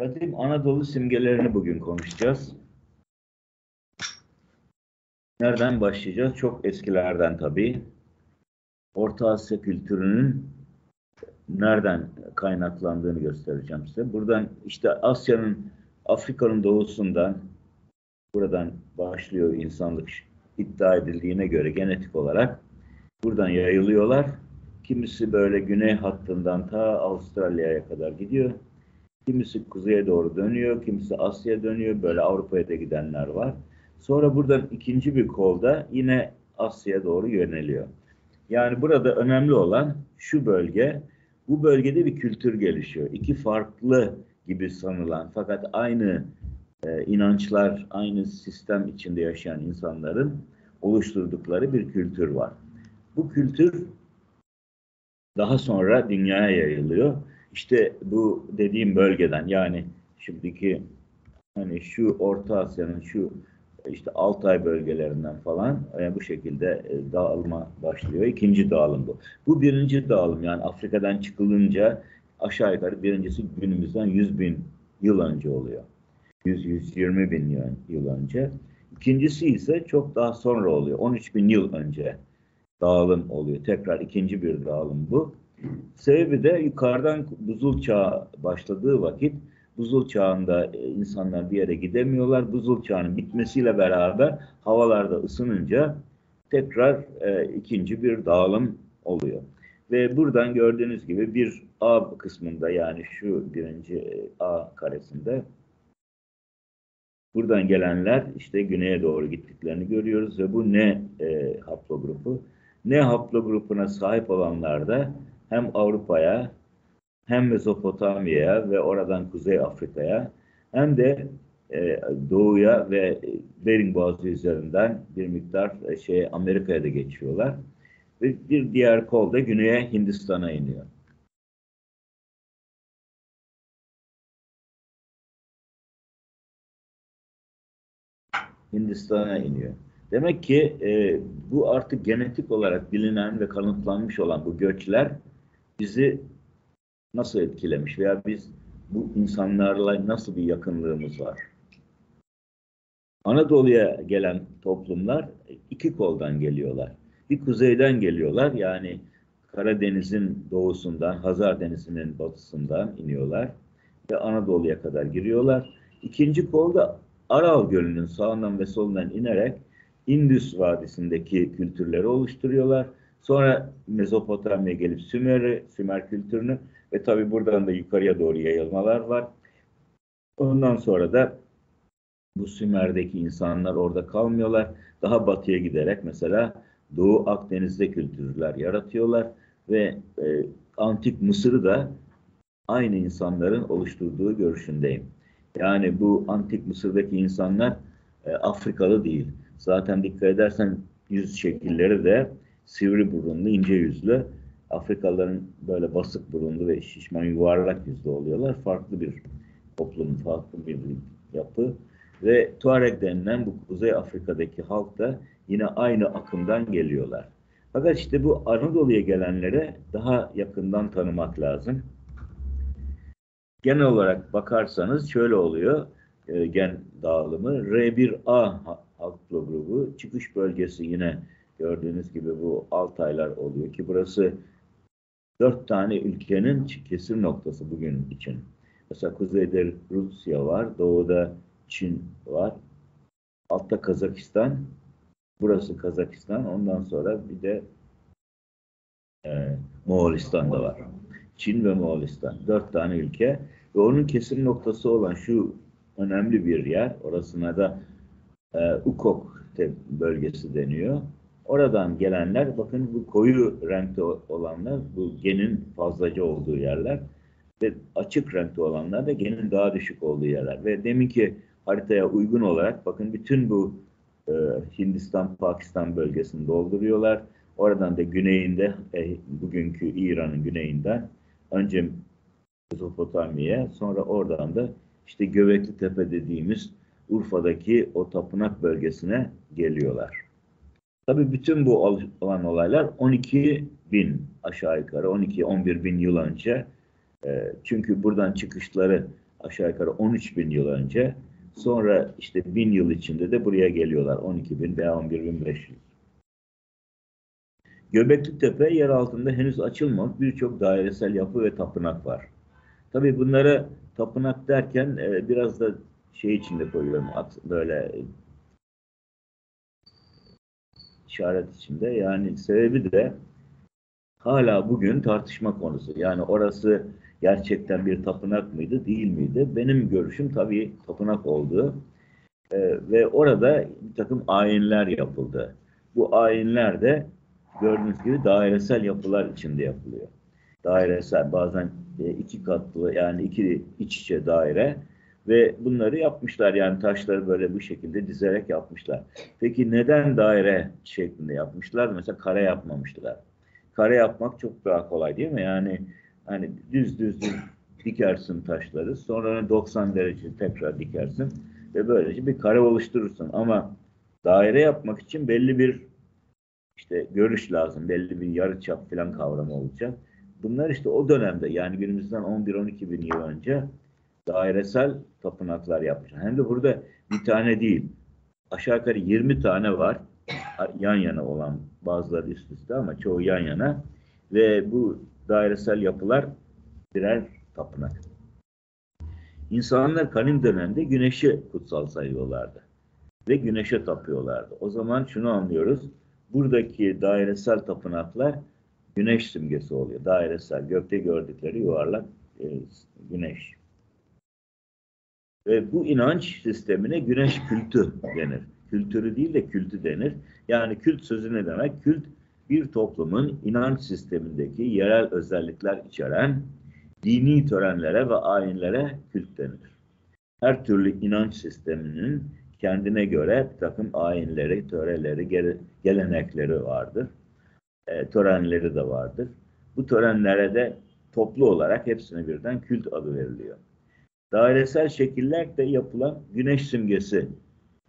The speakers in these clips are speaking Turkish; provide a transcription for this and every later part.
Kadim Anadolu simgelerini bugün konuşacağız. Nereden başlayacağız? Çok eskilerden tabii. Orta Asya kültürünün nereden kaynaklandığını göstereceğim size. Buradan işte Asya'nın, Afrika'nın doğusundan buradan başlıyor insanlık iddia edildiğine göre genetik olarak buradan yayılıyorlar. Kimisi böyle güney hattından ta Avustralya'ya kadar gidiyor. Kimisi kuzeye doğru dönüyor, kimisi Asya'ya dönüyor. Böyle Avrupa'ya da gidenler var. Sonra buradan ikinci bir kolda yine Asya'ya doğru yöneliyor. Yani burada önemli olan şu bölge, bu bölgede bir kültür gelişiyor. İki farklı gibi sanılan fakat aynı e, inançlar, aynı sistem içinde yaşayan insanların oluşturdukları bir kültür var. Bu kültür daha sonra dünyaya yayılıyor. İşte bu dediğim bölgeden yani şimdiki hani şu Orta Asya'nın şu işte Altay bölgelerinden falan e, bu şekilde e, dağılma başlıyor. İkinci dağılım bu. Bu birinci dağılım yani Afrika'dan çıkılınca aşağı yukarı birincisi günümüzden 100 bin yıl önce oluyor. 100-120 bin yıl önce. İkincisi ise çok daha sonra oluyor. 13 bin yıl önce dağılım oluyor. Tekrar ikinci bir dağılım bu. Sebebi de yukarıdan buzul çağı başladığı vakit buzul çağında e, insanlar bir yere gidemiyorlar. Buzul çağının bitmesiyle beraber havalarda ısınınca tekrar e, ikinci bir dağılım oluyor. Ve buradan gördüğünüz gibi bir A kısmında yani şu birinci e, A karesinde buradan gelenler işte güneye doğru gittiklerini görüyoruz ve bu ne e, haplogrupu? Ne haplogrupuna sahip olanlar da hem Avrupa'ya hem Mezopotamya'ya ve oradan Kuzey Afrika'ya hem de e, doğuya ve Bering Boğazı üzerinden bir miktar e, şey Amerika'ya da geçiyorlar. Ve bir diğer kol da güneye Hindistan'a iniyor. Hindistan'a iniyor. Demek ki e, bu artık genetik olarak bilinen ve kanıtlanmış olan bu göçler bizi nasıl etkilemiş veya biz bu insanlarla nasıl bir yakınlığımız var? Anadolu'ya gelen toplumlar iki koldan geliyorlar. Bir kuzeyden geliyorlar yani Karadeniz'in doğusundan, Hazar Denizi'nin batısından iniyorlar ve Anadolu'ya kadar giriyorlar. İkinci kolda Aral Gölü'nün sağından ve solundan inerek Indus Vadisi'ndeki kültürleri oluşturuyorlar. Sonra Mezopotamya gelip Sümer'i, Sümer kültürünü ve tabi buradan da yukarıya doğru yayılmalar var. Ondan sonra da bu Sümer'deki insanlar orada kalmıyorlar. Daha batıya giderek mesela Doğu Akdeniz'de kültürler yaratıyorlar ve e, Antik Mısır'ı da aynı insanların oluşturduğu görüşündeyim. Yani bu Antik Mısır'daki insanlar e, Afrikalı değil. Zaten dikkat edersen yüz şekilleri de sivri burunlu, ince yüzlü. Afrikalıların böyle basık burunlu ve şişman yuvarlak yüzlü oluyorlar. Farklı bir toplum, farklı bir yapı. Ve Tuareg denilen bu Kuzey Afrika'daki halk da yine aynı akımdan geliyorlar. Fakat işte bu Anadolu'ya gelenlere daha yakından tanımak lazım. Genel olarak bakarsanız şöyle oluyor e, gen dağılımı. R1A halklı grubu çıkış bölgesi yine gördüğünüz gibi bu Altaylar oluyor ki burası dört tane ülkenin kesim noktası bugün için. Mesela kuzeyde Rusya var, doğuda Çin var, altta Kazakistan, burası Kazakistan, ondan sonra bir de e, Moğolistan da var. Çin ve Moğolistan. Dört tane ülke ve onun kesim noktası olan şu önemli bir yer, orasına da e, Ukok bölgesi deniyor. Oradan gelenler, bakın bu koyu renkte olanlar, bu genin fazlaca olduğu yerler ve açık renkte olanlar da genin daha düşük olduğu yerler. Ve demin ki haritaya uygun olarak bakın bütün bu e, Hindistan, Pakistan bölgesini dolduruyorlar. Oradan da güneyinde, e, bugünkü İran'ın güneyinden önce Mezopotamya'ya, sonra oradan da işte Göbekli Tepe dediğimiz Urfa'daki o tapınak bölgesine geliyorlar. Tabii bütün bu olan olaylar 12 bin aşağı yukarı 12-11 bin yıl önce. E, çünkü buradan çıkışları aşağı yukarı 13 bin yıl önce. Sonra işte bin yıl içinde de buraya geliyorlar. 12 bin veya 11 bin 500. Göbekli Tepe yer altında henüz açılmamış birçok dairesel yapı ve tapınak var. Tabii bunlara tapınak derken e, biraz da şey içinde koyuyorum böyle işaret içinde. Yani sebebi de hala bugün tartışma konusu. Yani orası gerçekten bir tapınak mıydı, değil miydi? Benim görüşüm tabii tapınak oldu. Ee, ve orada bir takım ayinler yapıldı. Bu ayinler de gördüğünüz gibi dairesel yapılar içinde yapılıyor. Dairesel bazen e, iki katlı yani iki iç içe daire ve bunları yapmışlar yani taşları böyle bu şekilde dizerek yapmışlar. Peki neden daire şeklinde yapmışlar? Mesela kare yapmamışlar. Kare yapmak çok daha kolay değil mi? Yani hani düz düz düz dikersin taşları sonra 90 derece tekrar dikersin ve böylece bir kare oluşturursun. Ama daire yapmak için belli bir işte görüş lazım. Belli bir yarıçap falan kavramı olacak. Bunlar işte o dönemde yani günümüzden 11-12 bin yıl önce dairesel tapınaklar yapmışlar. Hem de burada bir tane değil. Aşağı yukarı 20 tane var. Yan yana olan bazıları üst üste ama çoğu yan yana. Ve bu dairesel yapılar birer tapınak. İnsanlar kadim dönemde güneşi kutsal sayıyorlardı. Ve güneşe tapıyorlardı. O zaman şunu anlıyoruz. Buradaki dairesel tapınaklar güneş simgesi oluyor. Dairesel, gökte gördükleri yuvarlak e, güneş. Ve bu inanç sistemine güneş kültü denir. Kültürü değil de kültü denir. Yani kült sözü ne demek? Kült bir toplumun inanç sistemindeki yerel özellikler içeren dini törenlere ve ayinlere kült denir. Her türlü inanç sisteminin kendine göre takım ayinleri, töreleri, gelenekleri vardır. E, törenleri de vardır. Bu törenlere de toplu olarak hepsine birden kült adı veriliyor dairesel şekiller de yapılan güneş simgesi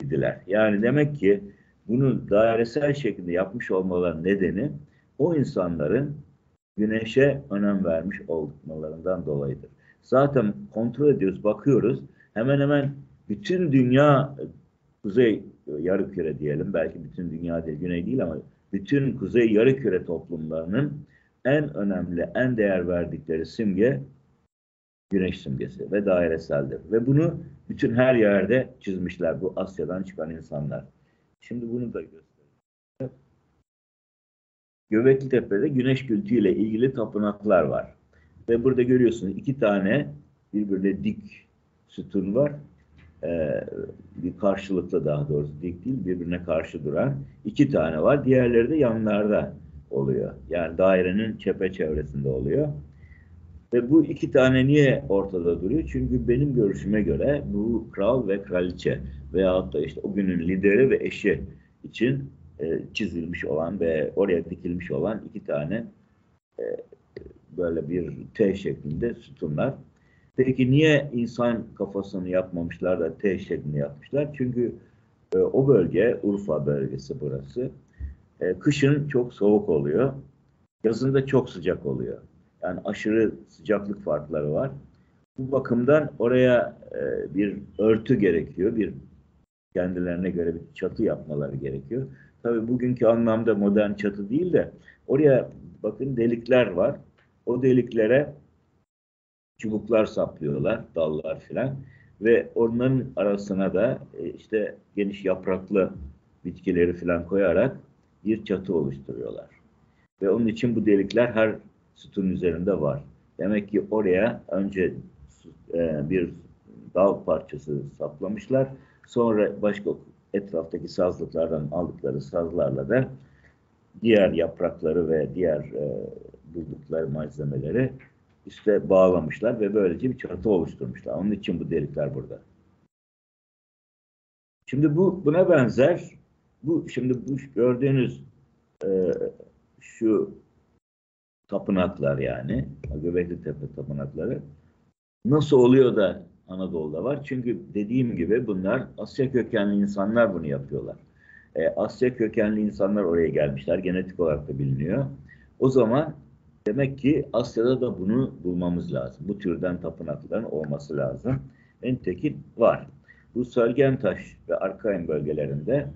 idiler. Yani demek ki bunu dairesel şekilde yapmış olmaların nedeni o insanların güneşe önem vermiş olmalarından dolayıdır. Zaten kontrol ediyoruz, bakıyoruz. Hemen hemen bütün dünya kuzey yarı diyelim, belki bütün dünya değil, güney değil ama bütün kuzey yarı toplumlarının en önemli, en değer verdikleri simge güneş simgesi ve daireseldir. Ve bunu bütün her yerde çizmişler bu Asya'dan çıkan insanlar. Şimdi bunu da göstereyim. Göbekli Tepe'de güneş kültüyle ilgili tapınaklar var. Ve burada görüyorsunuz iki tane birbirine dik sütun var. Ee, bir karşılıklı daha doğrusu dik değil birbirine karşı duran iki tane var. Diğerleri de yanlarda oluyor. Yani dairenin çevresinde oluyor. Ve bu iki tane niye ortada duruyor? Çünkü benim görüşüme göre bu kral ve kraliçe veyahut da işte o günün lideri ve eşi için e, çizilmiş olan ve oraya dikilmiş olan iki tane e, böyle bir T şeklinde sütunlar. Peki niye insan kafasını yapmamışlar da T şeklinde yapmışlar? Çünkü e, o bölge, Urfa bölgesi burası, e, kışın çok soğuk oluyor, yazında çok sıcak oluyor. Yani aşırı sıcaklık farkları var. Bu bakımdan oraya e, bir örtü gerekiyor. Bir kendilerine göre bir çatı yapmaları gerekiyor. Tabii bugünkü anlamda modern çatı değil de oraya bakın delikler var. O deliklere çubuklar saplıyorlar, dallar filan ve onların arasına da e, işte geniş yapraklı bitkileri filan koyarak bir çatı oluşturuyorlar. Ve onun için bu delikler her sütun üzerinde var. Demek ki oraya önce e, bir dal parçası saplamışlar. Sonra başka etraftaki sazlıklardan aldıkları sazlarla da diğer yaprakları ve diğer e, buldukları malzemeleri üste bağlamışlar ve böylece bir çatı oluşturmuşlar. Onun için bu delikler burada. Şimdi bu buna benzer bu şimdi bu gördüğünüz e, şu tapınaklar yani. Göbekli Tepe tapınakları. Nasıl oluyor da Anadolu'da var? Çünkü dediğim gibi bunlar Asya kökenli insanlar bunu yapıyorlar. E, Asya kökenli insanlar oraya gelmişler. Genetik olarak da biliniyor. O zaman Demek ki Asya'da da bunu bulmamız lazım. Bu türden tapınakların olması lazım. Entekin var. Bu Sölgentaş ve Arkayn bölgelerinde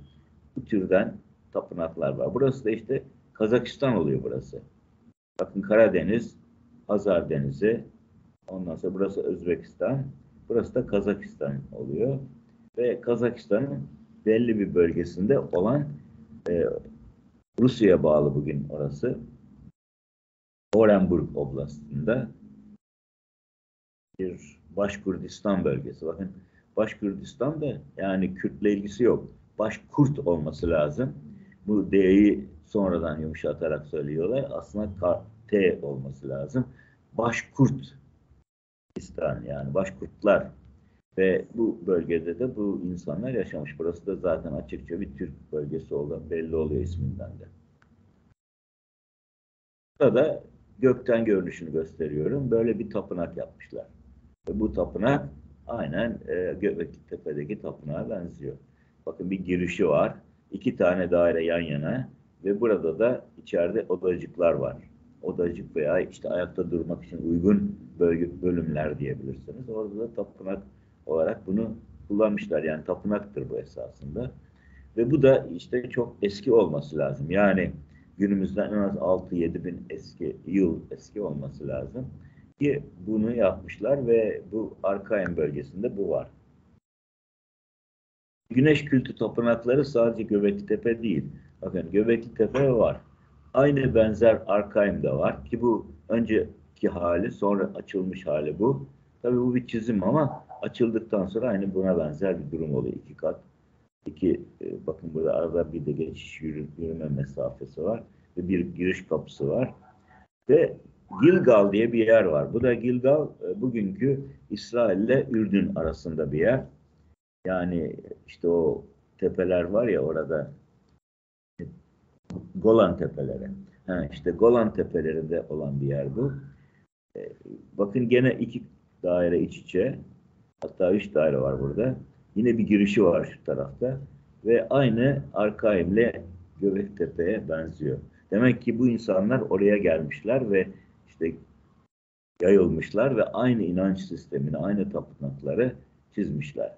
bu türden tapınaklar var. Burası da işte Kazakistan oluyor burası. Bakın Karadeniz, Hazar Denizi, ondan sonra burası Özbekistan, burası da Kazakistan oluyor. Ve Kazakistan'ın belli bir bölgesinde olan e, Rusya'ya bağlı bugün orası. Orenburg Oblastı'nda bir Başkurdistan bölgesi. Bakın Başkurdistan da yani Kürtle ilgisi yok. Başkurt olması lazım. Bu D'yi sonradan yumuşatarak söylüyorlar. Aslında T olması lazım. Başkurt İstan yani Başkurtlar ve bu bölgede de bu insanlar yaşamış. Burası da zaten açıkça bir Türk bölgesi olduğu belli oluyor isminden de. Burada gökten görünüşünü gösteriyorum. Böyle bir tapınak yapmışlar. Ve bu tapınak aynen e, Göbekli Tepe'deki tapınağa benziyor. Bakın bir girişi var. iki tane daire yan yana ve burada da içeride odacıklar var. Odacık veya işte ayakta durmak için uygun bölge, bölümler diyebilirsiniz. Orada da tapınak olarak bunu kullanmışlar. Yani tapınaktır bu esasında. Ve bu da işte çok eski olması lazım. Yani günümüzden en az 6-7 bin eski yıl eski olması lazım ki bunu yapmışlar ve bu Arkayn bölgesinde bu var. Güneş kültü tapınakları sadece Göbekli Tepe değil. Bakın Göbekli Tepe var. Aynı benzer Arkayn'de var ki bu önceki hali sonra açılmış hali bu. Tabii bu bir çizim ama açıldıktan sonra aynı buna benzer bir durum oluyor. iki kat. iki e, bakın burada arada bir de geçiş yürüme mesafesi var ve bir giriş kapısı var. Ve Gilgal diye bir yer var. Bu da Gilgal e, bugünkü İsrail ile Ürdün arasında bir yer. Yani işte o tepeler var ya orada Golan tepeleri. Ha, işte Golan tepelerinde olan bir yer bu. E, bakın gene iki daire iç içe. Hatta üç daire var burada. Yine bir girişi var şu tarafta. Ve aynı Arkaim'le Göbektepe'ye benziyor. Demek ki bu insanlar oraya gelmişler ve işte yayılmışlar ve aynı inanç sistemini, aynı tapınakları çizmişler.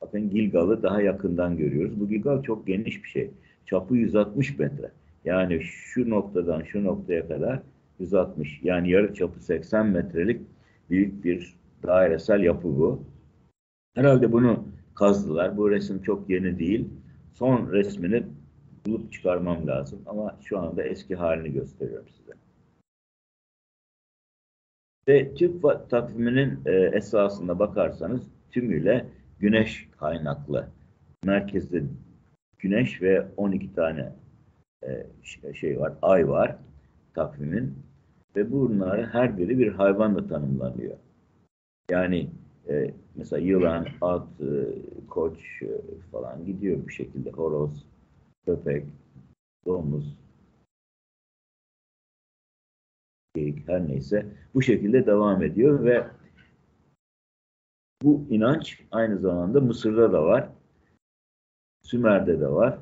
Bakın Gilgal'ı daha yakından görüyoruz. Bu Gilgal çok geniş bir şey. Çapı 160 metre. Yani şu noktadan şu noktaya kadar 160. Yani yarı çapı 80 metrelik büyük bir dairesel yapı bu. Herhalde bunu kazdılar. Bu resim çok yeni değil. Son resmini bulup çıkarmam lazım. Ama şu anda eski halini gösteriyorum size. Ve Türk takviminin e, esasında bakarsanız tümüyle güneş kaynaklı. Merkezde güneş ve 12 tane e, şey var, ay var takvimin. Ve bunlar her biri bir hayvanla tanımlanıyor. Yani e, mesela yılan, at, e, koç e, falan gidiyor bu şekilde. Horoz, köpek, domuz, geyik her neyse bu şekilde devam ediyor ve bu inanç aynı zamanda Mısır'da da var. Sümer'de de var.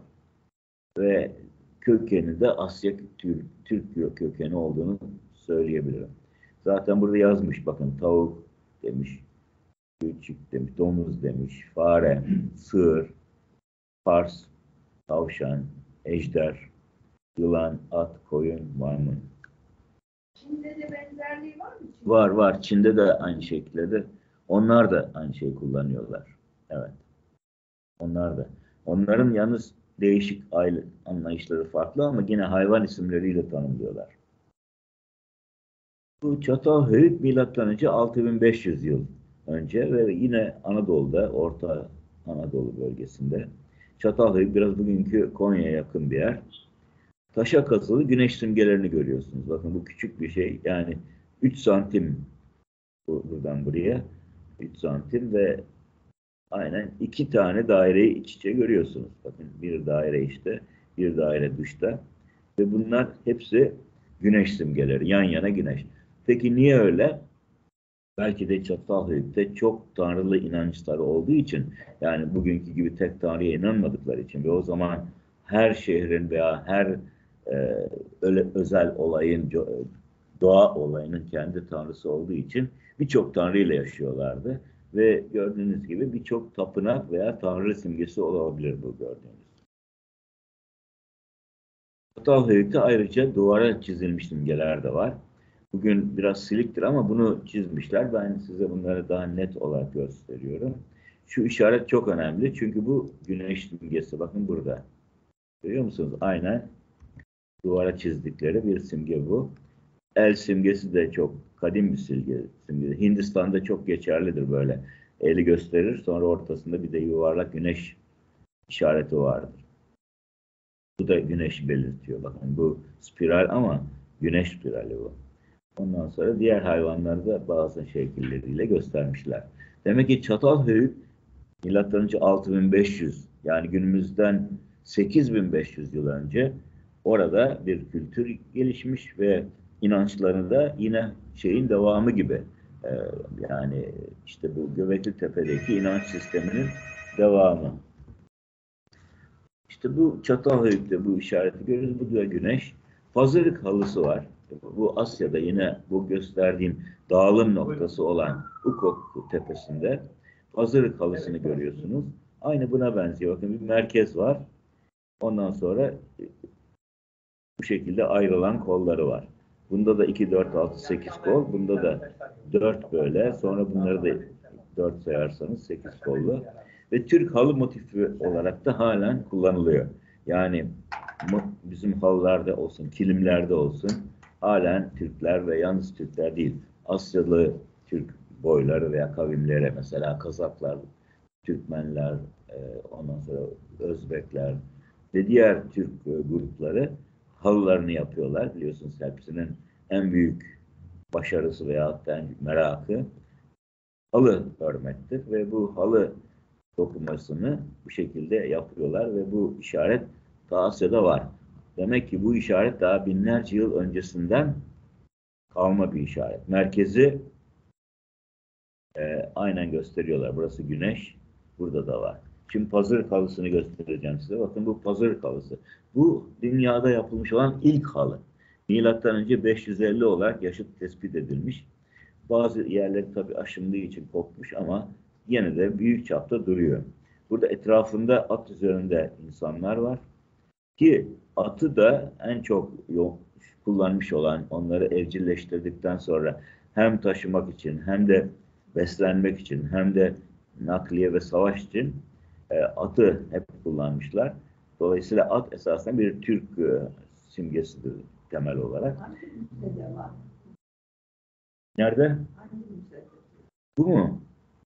Ve kökeni de Asya Türk, Türk kökeni olduğunu söyleyebilirim. Zaten burada yazmış bakın tavuk demiş, küçük demiş, domuz demiş, fare, sığır, pars, tavşan, ejder, yılan, at, koyun, maymun. Çin'de de benzerliği var mı? Çin'de? Var var. Çin'de de aynı şekilde de onlar da aynı şeyi kullanıyorlar. Evet. Onlar da. Onların yalnız değişik aile anlayışları farklı ama yine hayvan isimleriyle tanımlıyorlar. Bu Çatalhöyük milattan önce 6500 yıl önce ve yine Anadolu'da, Orta Anadolu bölgesinde. Çatalhöyük biraz bugünkü Konya'ya yakın bir yer. Taşa kazılı güneş simgelerini görüyorsunuz. Bakın bu küçük bir şey. Yani 3 santim buradan buraya 3 santim ve aynen iki tane daireyi iç içe görüyorsunuz. Bakın bir daire işte, bir daire dışta. Ve bunlar hepsi güneş simgeleri. Yan yana güneş. Peki niye öyle? Belki de Çatalhöyük'te çok tanrılı inançları olduğu için yani bugünkü gibi tek tanrıya inanmadıkları için ve o zaman her şehrin veya her e, öyle özel olayın doğa olayının kendi tanrısı olduğu için birçok tanrı ile yaşıyorlardı. Ve gördüğünüz gibi birçok tapınak veya tanrı simgesi olabilir bu gördüğünüz. Çatalhöyük'te ayrıca duvara çizilmiş simgeler de var. Bugün biraz siliktir ama bunu çizmişler. Ben size bunları daha net olarak gösteriyorum. Şu işaret çok önemli çünkü bu güneş simgesi. Bakın burada. Görüyor musunuz? Aynen duvara çizdikleri bir simge bu. El simgesi de çok kadim bir simge. simge. Hindistan'da çok geçerlidir böyle. Eli gösterir sonra ortasında bir de yuvarlak güneş işareti vardır. Bu da güneş belirtiyor. Bakın bu spiral ama güneş spirali bu. Ondan sonra diğer hayvanları da bazı şekilleriyle göstermişler. Demek ki Çatalhöyük milattan önce 6500 yani günümüzden 8500 yıl önce orada bir kültür gelişmiş ve inançları da yine şeyin devamı gibi. Ee, yani işte bu Göbekli Tepe'deki inanç sisteminin devamı. İşte bu Çatalhöyük'te bu işareti görüyoruz. Bu da güneş. Pazarık halısı var. Bu Asya'da yine bu gösterdiğim dağılım noktası olan Ukok tepesinde Pazarık halısını görüyorsunuz. Aynı buna benziyor. Bakın bir merkez var. Ondan sonra bu şekilde ayrılan kolları var. Bunda da 2, 4, 6, 8 kol. Bunda da 4 böyle. Sonra bunları da 4 sayarsanız 8 kollu. Ve Türk halı motifi olarak da halen kullanılıyor. Yani bizim halılarda olsun, kilimlerde olsun halen Türkler ve yalnız Türkler değil. Asyalı Türk boyları veya kavimlere mesela Kazaklar, Türkmenler, ondan sonra Özbekler ve diğer Türk grupları halılarını yapıyorlar. Biliyorsunuz hepsinin en büyük başarısı veya en merakı halı örmektir ve bu halı dokumasını bu şekilde yapıyorlar ve bu işaret ta Asya'da var. Demek ki bu işaret daha binlerce yıl öncesinden kalma bir işaret. Merkezi e, aynen gösteriyorlar. Burası güneş, burada da var. Şimdi pazır halısını göstereceğim size. Bakın bu pazır halısı. Bu dünyada yapılmış olan ilk halı. Milattan önce 550 olarak yaşıt tespit edilmiş. Bazı yerleri tabii aşındığı için kopmuş ama yine de büyük çapta duruyor. Burada etrafında at üzerinde insanlar var. Ki atı da en çok kullanmış olan onları evcilleştirdikten sonra hem taşımak için hem de beslenmek için hem de nakliye ve savaş için e, atı hep kullanmışlar. Dolayısıyla at esasen bir Türk e, simgesidir temel olarak. Nerede? Bu mu?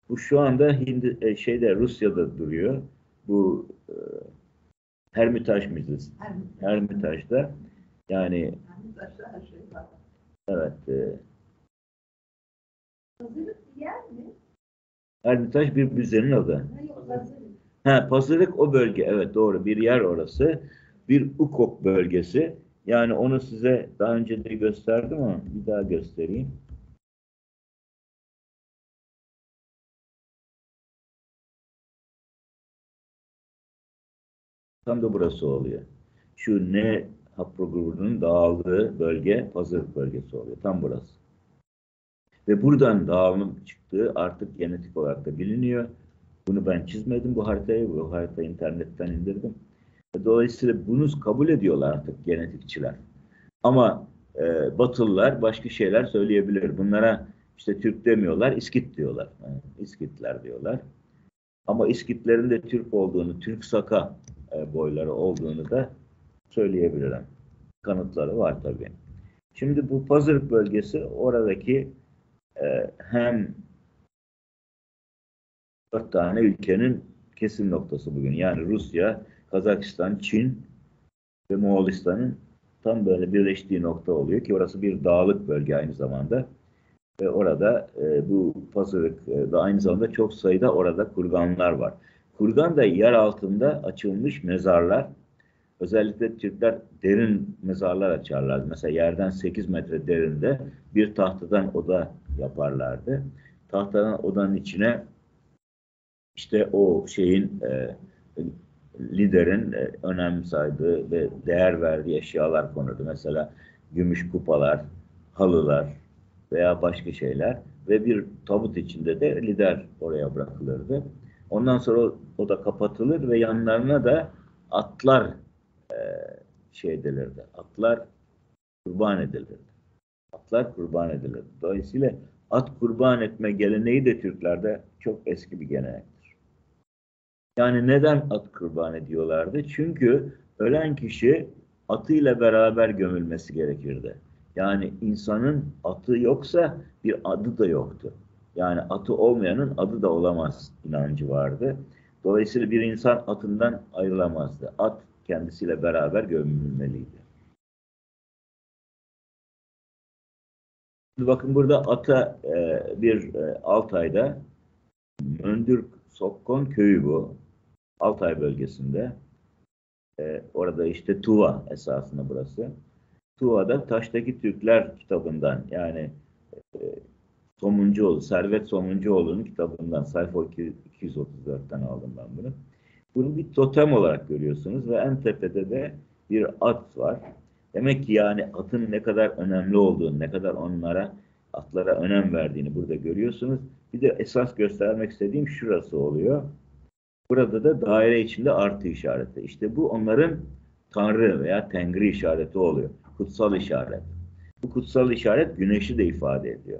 Bu şu anda Hindi, e, şeyde Rusya'da duruyor. Bu e, Hermitage Müzesi. Hermitage'da yani evet e, Hermitage bir müzenin adı. Ha, Pazarık o bölge. Evet doğru. Bir yer orası. Bir Ukok bölgesi. Yani onu size daha önce de gösterdim ama bir daha göstereyim. Tam da burası oluyor. Şu ne haplogrubunun dağıldığı bölge Pazarık bölgesi oluyor. Tam burası. Ve buradan dağılım çıktığı artık genetik olarak da biliniyor. Bunu ben çizmedim bu haritayı. Bu haritayı internetten indirdim. Dolayısıyla bunu kabul ediyorlar artık genetikçiler. Ama e, Batılılar başka şeyler söyleyebilir. Bunlara işte Türk demiyorlar, İskit diyorlar. Yani İskitler diyorlar. Ama İskitlerin de Türk olduğunu, Türk Saka e, boyları olduğunu da söyleyebilirim. Kanıtları var tabii. Şimdi bu Pazarık bölgesi oradaki e, hem dört tane ülkenin kesim noktası bugün. Yani Rusya, Kazakistan, Çin ve Moğolistan'ın tam böyle birleştiği nokta oluyor ki orası bir dağlık bölge aynı zamanda. Ve orada e, bu Pazarık e, da aynı zamanda çok sayıda orada kurganlar var. Kurgan da yer altında açılmış mezarlar. Özellikle Türkler derin mezarlar açarlardı. Mesela yerden 8 metre derinde bir tahtadan oda yaparlardı. Tahtadan odanın içine işte o şeyin e, liderin e, önem saydığı ve değer verdiği eşyalar konurdu. Mesela gümüş kupalar, halılar veya başka şeyler ve bir tabut içinde de lider oraya bırakılırdı. Ondan sonra o, o da kapatılır ve yanlarına da atlar e, şey edilirdi. Atlar kurban edilirdi. Atlar kurban edilirdi. Dolayısıyla at kurban etme geleneği de Türklerde çok eski bir gelenektir. Yani neden at kurban ediyorlardı? Çünkü ölen kişi atıyla beraber gömülmesi gerekirdi. Yani insanın atı yoksa bir adı da yoktu. Yani atı olmayanın adı da olamaz inancı vardı. Dolayısıyla bir insan atından ayrılamazdı. At kendisiyle beraber gömülmeliydi. Bakın burada ata e, bir e, Altay'da Möndür Sokkon köyü bu. Altay bölgesinde. E, orada işte Tuva esasında burası. Tuva'da Taştaki Türkler kitabından yani e, Somuncuoğlu, Servet Somuncuoğlu'nun kitabından sayfa 234'ten aldım ben bunu. Bunu bir totem olarak görüyorsunuz ve en tepede de bir at var. Demek ki yani atın ne kadar önemli olduğunu, ne kadar onlara, atlara önem verdiğini burada görüyorsunuz. Bir de esas göstermek istediğim şurası oluyor. Burada da daire içinde artı işareti. İşte bu onların Tanrı veya Tengri işareti oluyor. Kutsal işaret. Bu kutsal işaret güneşi de ifade ediyor.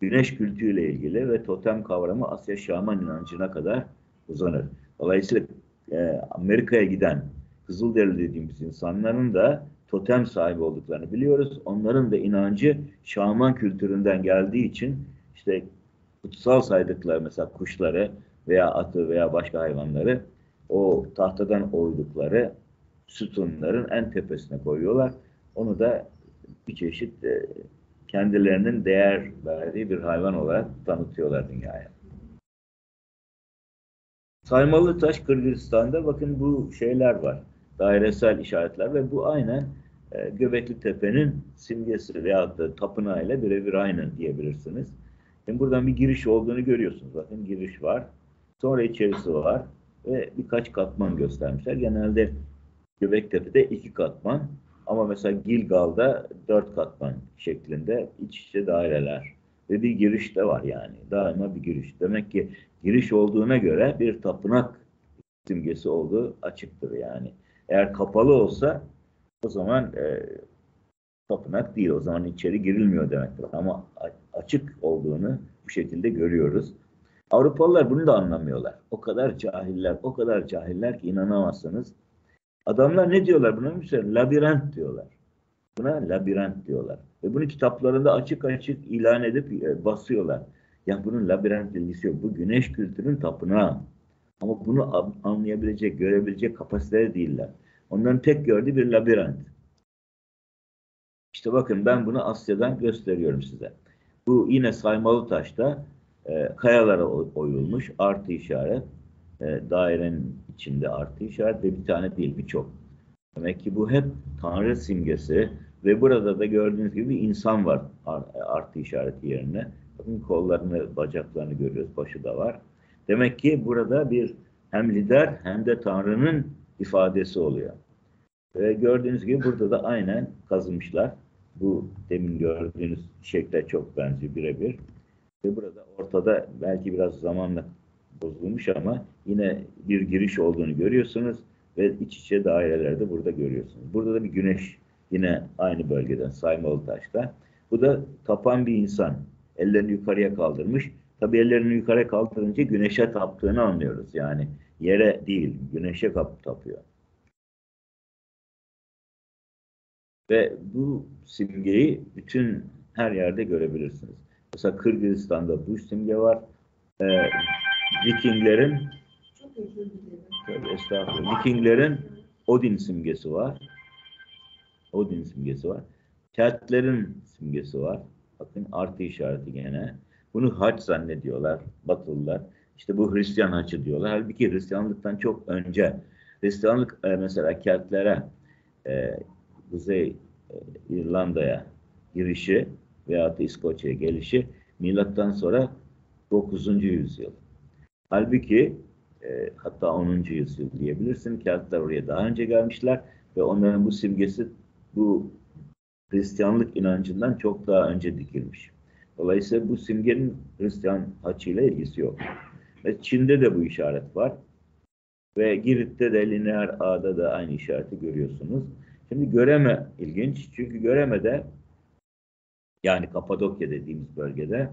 Güneş kültüyle ilgili ve totem kavramı Asya Şaman inancına kadar uzanır. Dolayısıyla e, Amerika'ya giden Kızılderili dediğimiz insanların da totem sahibi olduklarını biliyoruz. Onların da inancı Şaman kültüründen geldiği için işte kutsal saydıkları mesela kuşları veya atı veya başka hayvanları o tahtadan oydukları sütunların en tepesine koyuyorlar. Onu da bir çeşit e, kendilerinin değer verdiği bir hayvan olarak tanıtıyorlar dünyaya. Saymalı taş Kırgızistan'da bakın bu şeyler var. Dairesel işaretler ve bu aynen e, Göbekli Tepe'nin simgesi veyahut da tapınağıyla birebir aynı diyebilirsiniz. Şimdi buradan bir giriş olduğunu görüyorsunuz. Bakın giriş var. Sonra içerisi var ve birkaç katman göstermişler. Genelde Göbektepe'de iki katman ama mesela Gilgal'da dört katman şeklinde iç içe daireler ve bir giriş de var yani. Daima bir giriş. Demek ki giriş olduğuna göre bir tapınak simgesi olduğu açıktır yani. Eğer kapalı olsa o zaman e, tapınak değil. O zaman içeri girilmiyor demektir. Ama açık olduğunu bu şekilde görüyoruz. Avrupalılar bunu da anlamıyorlar. O kadar cahiller, o kadar cahiller ki inanamazsınız. Adamlar ne diyorlar buna? Mesela labirent diyorlar. Buna labirent diyorlar. Ve bunu kitaplarında açık açık ilan edip e, basıyorlar. Ya bunun labirent ilgisi yok. Bu güneş kültürün tapınağı. Ama bunu anlayabilecek, görebilecek kapasitede değiller. Onların tek gördüğü bir labirent. İşte bakın ben bunu Asya'dan gösteriyorum size. Bu yine saymalı taşta e, kayalara oyulmuş artı işaret. E, dairenin içinde artı işaret ve bir tane değil birçok. Demek ki bu hep Tanrı simgesi ve burada da gördüğünüz gibi insan var artı işareti yerine. Bakın kollarını, bacaklarını görüyoruz, başı da var. Demek ki burada bir hem lider hem de Tanrı'nın ifadesi oluyor. Ve gördüğünüz gibi burada da aynen kazımışlar. Bu demin gördüğünüz şekle çok benziyor birebir. Burada ortada belki biraz zamanla bozulmuş ama yine bir giriş olduğunu görüyorsunuz ve iç içe dairelerde burada görüyorsunuz. Burada da bir güneş yine aynı bölgeden Saymalı Taş'ta. Bu da tapan bir insan. Ellerini yukarıya kaldırmış. Tabi ellerini yukarı kaldırınca güneşe taptığını anlıyoruz. Yani yere değil, güneşe kap tapıyor. Ve bu simgeyi bütün her yerde görebilirsiniz. Mesela Kırgızistan'da bu simge var. Ee, Vikinglerin. Tabii estağfurullah. Vikinglerin Odin simgesi var. Odin simgesi var. Keltlerin simgesi var. Bakın artı işareti gene. Bunu haç zannediyorlar Batılılar. İşte bu Hristiyan haçı diyorlar. Halbuki Hristiyanlıktan çok önce Hristiyanlık e, mesela Keltlere e, Kuzey e, İrlanda'ya girişi veyahut İskoçya'ya gelişi milattan sonra 9. yüzyıl. Halbuki e, hatta 10. yüzyıl diyebilirsin. Keltler oraya daha önce gelmişler ve onların bu simgesi bu Hristiyanlık inancından çok daha önce dikilmiş. Dolayısıyla bu simgenin Hristiyan haçıyla ilgisi yok. Ve Çin'de de bu işaret var. Ve Girit'te de lineer ağda da aynı işareti görüyorsunuz. Şimdi Göreme ilginç. Çünkü Göreme'de yani Kapadokya dediğimiz bölgede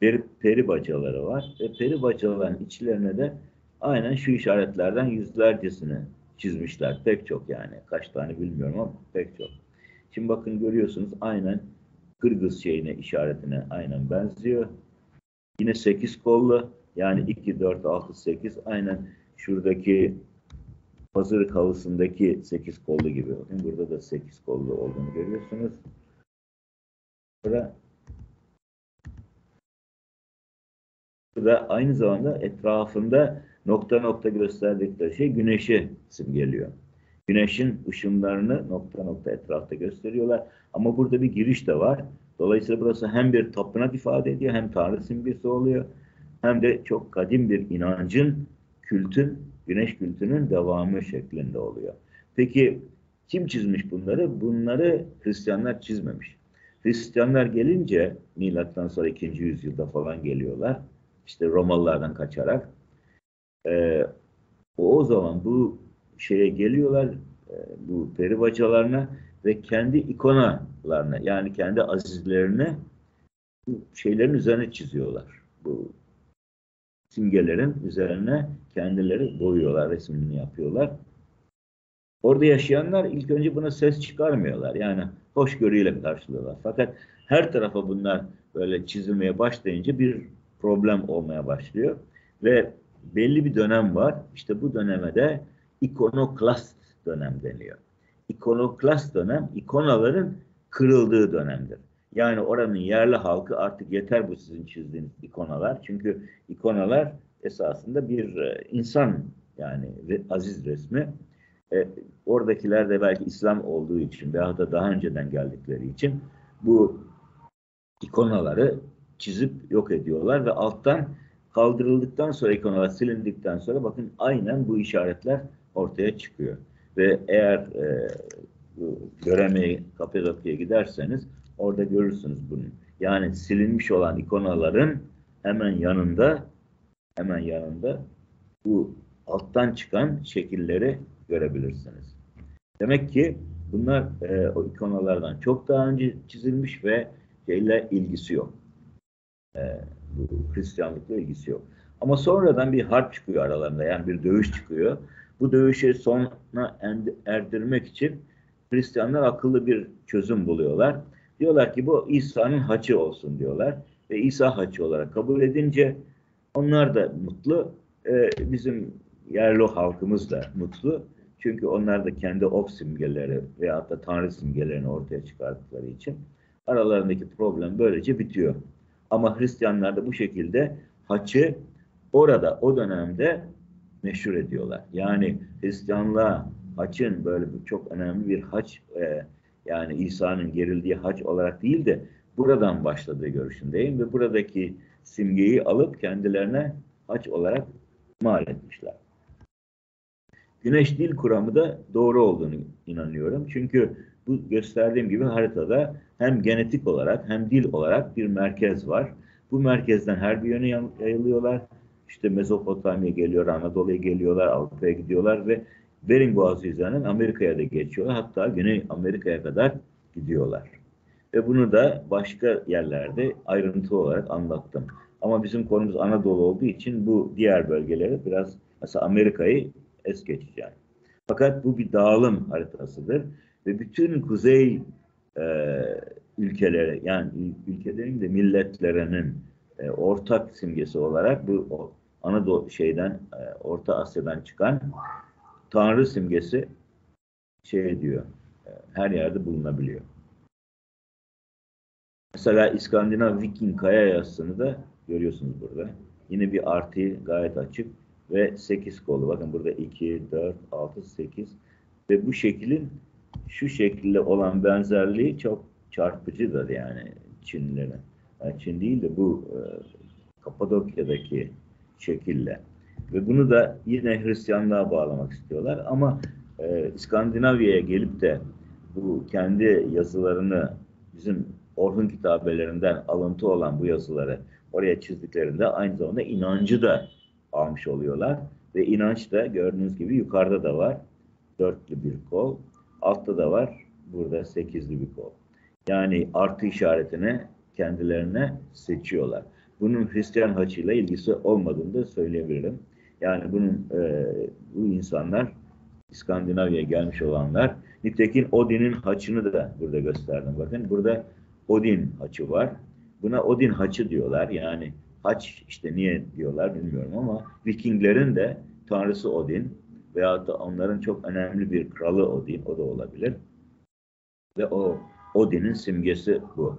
peri, peri bacaları var. Ve peri bacaların içlerine de aynen şu işaretlerden yüzlercesini çizmişler. Pek çok yani. Kaç tane bilmiyorum ama pek çok. Şimdi bakın görüyorsunuz aynen Kırgız şeyine işaretine aynen benziyor. Yine 8 kollu yani 2, 4, 6, 8 aynen şuradaki pazarı halısındaki 8 kollu gibi. Bakın burada da 8 kollu olduğunu görüyorsunuz. Burada aynı zamanda etrafında nokta nokta gösterdikleri şey güneşi simgeliyor. Güneşin ışınlarını nokta nokta etrafta gösteriyorlar. Ama burada bir giriş de var. Dolayısıyla burası hem bir tapınak ifade ediyor hem tanrı simgesi oluyor. Hem de çok kadim bir inancın, kültün, güneş kültünün devamı şeklinde oluyor. Peki kim çizmiş bunları? Bunları Hristiyanlar çizmemiş. Hristiyanlar gelince milattan sonra 2. yüzyılda falan geliyorlar. İşte Romalılardan kaçarak. Ee, o zaman bu şeye geliyorlar e, bu peri bacalarına ve kendi ikonalarına yani kendi azizlerine bu şeylerin üzerine çiziyorlar. Bu simgelerin üzerine kendileri boyuyorlar, resmini yapıyorlar. Orada yaşayanlar ilk önce buna ses çıkarmıyorlar. Yani hoşgörüyle karşılıyorlar. Fakat her tarafa bunlar böyle çizilmeye başlayınca bir problem olmaya başlıyor. Ve belli bir dönem var. İşte bu döneme de ikonoklast dönem deniyor. İkonoklast dönem, ikonaların kırıldığı dönemdir. Yani oranın yerli halkı artık yeter bu sizin çizdiğiniz ikonalar. Çünkü ikonalar esasında bir e, insan yani aziz resmi. E, oradakiler de belki İslam olduğu için veya da daha önceden geldikleri için bu ikonaları çizip yok ediyorlar ve alttan kaldırıldıktan sonra ikonalar silindikten sonra bakın aynen bu işaretler ortaya çıkıyor. Ve eğer e, göremeye Kapadokya'ya giderseniz orada görürsünüz bunu. Yani silinmiş olan ikonaların hemen yanında hemen yanında bu alttan çıkan şekilleri görebilirsiniz. Demek ki bunlar e, o ikonalardan çok daha önce çizilmiş ve şeyle ilgisi yok. E, bu Hristiyanlıkla ilgisi yok. Ama sonradan bir harp çıkıyor aralarında yani bir dövüş çıkıyor. Bu dövüşü sona erdirmek için Hristiyanlar akıllı bir çözüm buluyorlar. Diyorlar ki bu İsa'nın haçı olsun diyorlar. Ve İsa haçı olarak kabul edince onlar da mutlu. Ee, bizim yerli halkımız da mutlu. Çünkü onlar da kendi ok simgeleri veyahut da tanrı simgelerini ortaya çıkardıkları için aralarındaki problem böylece bitiyor. Ama Hristiyanlar da bu şekilde haçı orada o dönemde meşhur ediyorlar. Yani Hristiyanlığa haçın böyle bir çok önemli bir haç e, yani İsa'nın gerildiği haç olarak değil de buradan başladığı görüşündeyim ve buradaki simgeyi alıp kendilerine haç olarak mal etmişler. Güneş dil kuramı da doğru olduğunu inanıyorum. Çünkü bu gösterdiğim gibi haritada hem genetik olarak hem dil olarak bir merkez var. Bu merkezden her bir yöne yayılıyorlar. İşte Mezopotamya geliyor, Anadolu'ya geliyorlar, Avrupa'ya gidiyorlar ve Bering Boğazı üzerinden Amerika'ya da geçiyorlar. Hatta Güney Amerika'ya kadar gidiyorlar. Ve bunu da başka yerlerde ayrıntı olarak anlattım. Ama bizim konumuz Anadolu olduğu için bu diğer bölgeleri biraz mesela Amerika'yı es geçeceğim. Fakat bu bir dağılım haritasıdır ve bütün kuzey e, ülkeleri yani ülkelerin de milletlerinin e, ortak simgesi olarak bu Anadolu şeyden e, Orta Asya'dan çıkan Tanrı simgesi şey diyor e, her yerde bulunabiliyor. Mesela İskandinav Viking kaya yazısını da görüyorsunuz burada. Yine bir artı gayet açık ve 8 kolu. Bakın burada 2, 4, 6, 8 ve bu şeklin şu şekilde olan benzerliği çok çarpıcıdır yani Çinlilerin. Yani Çin değil de bu e, Kapadokya'daki şekille. Ve bunu da yine Hristiyanlığa bağlamak istiyorlar. Ama e, İskandinavya'ya gelip de bu kendi yazılarını bizim Orhun kitabelerinden alıntı olan bu yazıları oraya çizdiklerinde aynı zamanda inancı da almış oluyorlar. Ve inanç da gördüğünüz gibi yukarıda da var. Dörtlü bir kol. Altta da var. Burada sekizli bir kol. Yani artı işaretini kendilerine seçiyorlar. Bunun Hristiyan haçıyla ilgisi olmadığını da söyleyebilirim. Yani bunun e, bu insanlar İskandinavya'ya gelmiş olanlar nitekim Odin'in haçını da burada gösterdim. Bakın burada Odin haçı var. Buna Odin haçı diyorlar. Yani haç işte niye diyorlar bilmiyorum ama Vikinglerin de tanrısı Odin veyahut da onların çok önemli bir kralı Odin o da olabilir. Ve o Odin'in simgesi bu.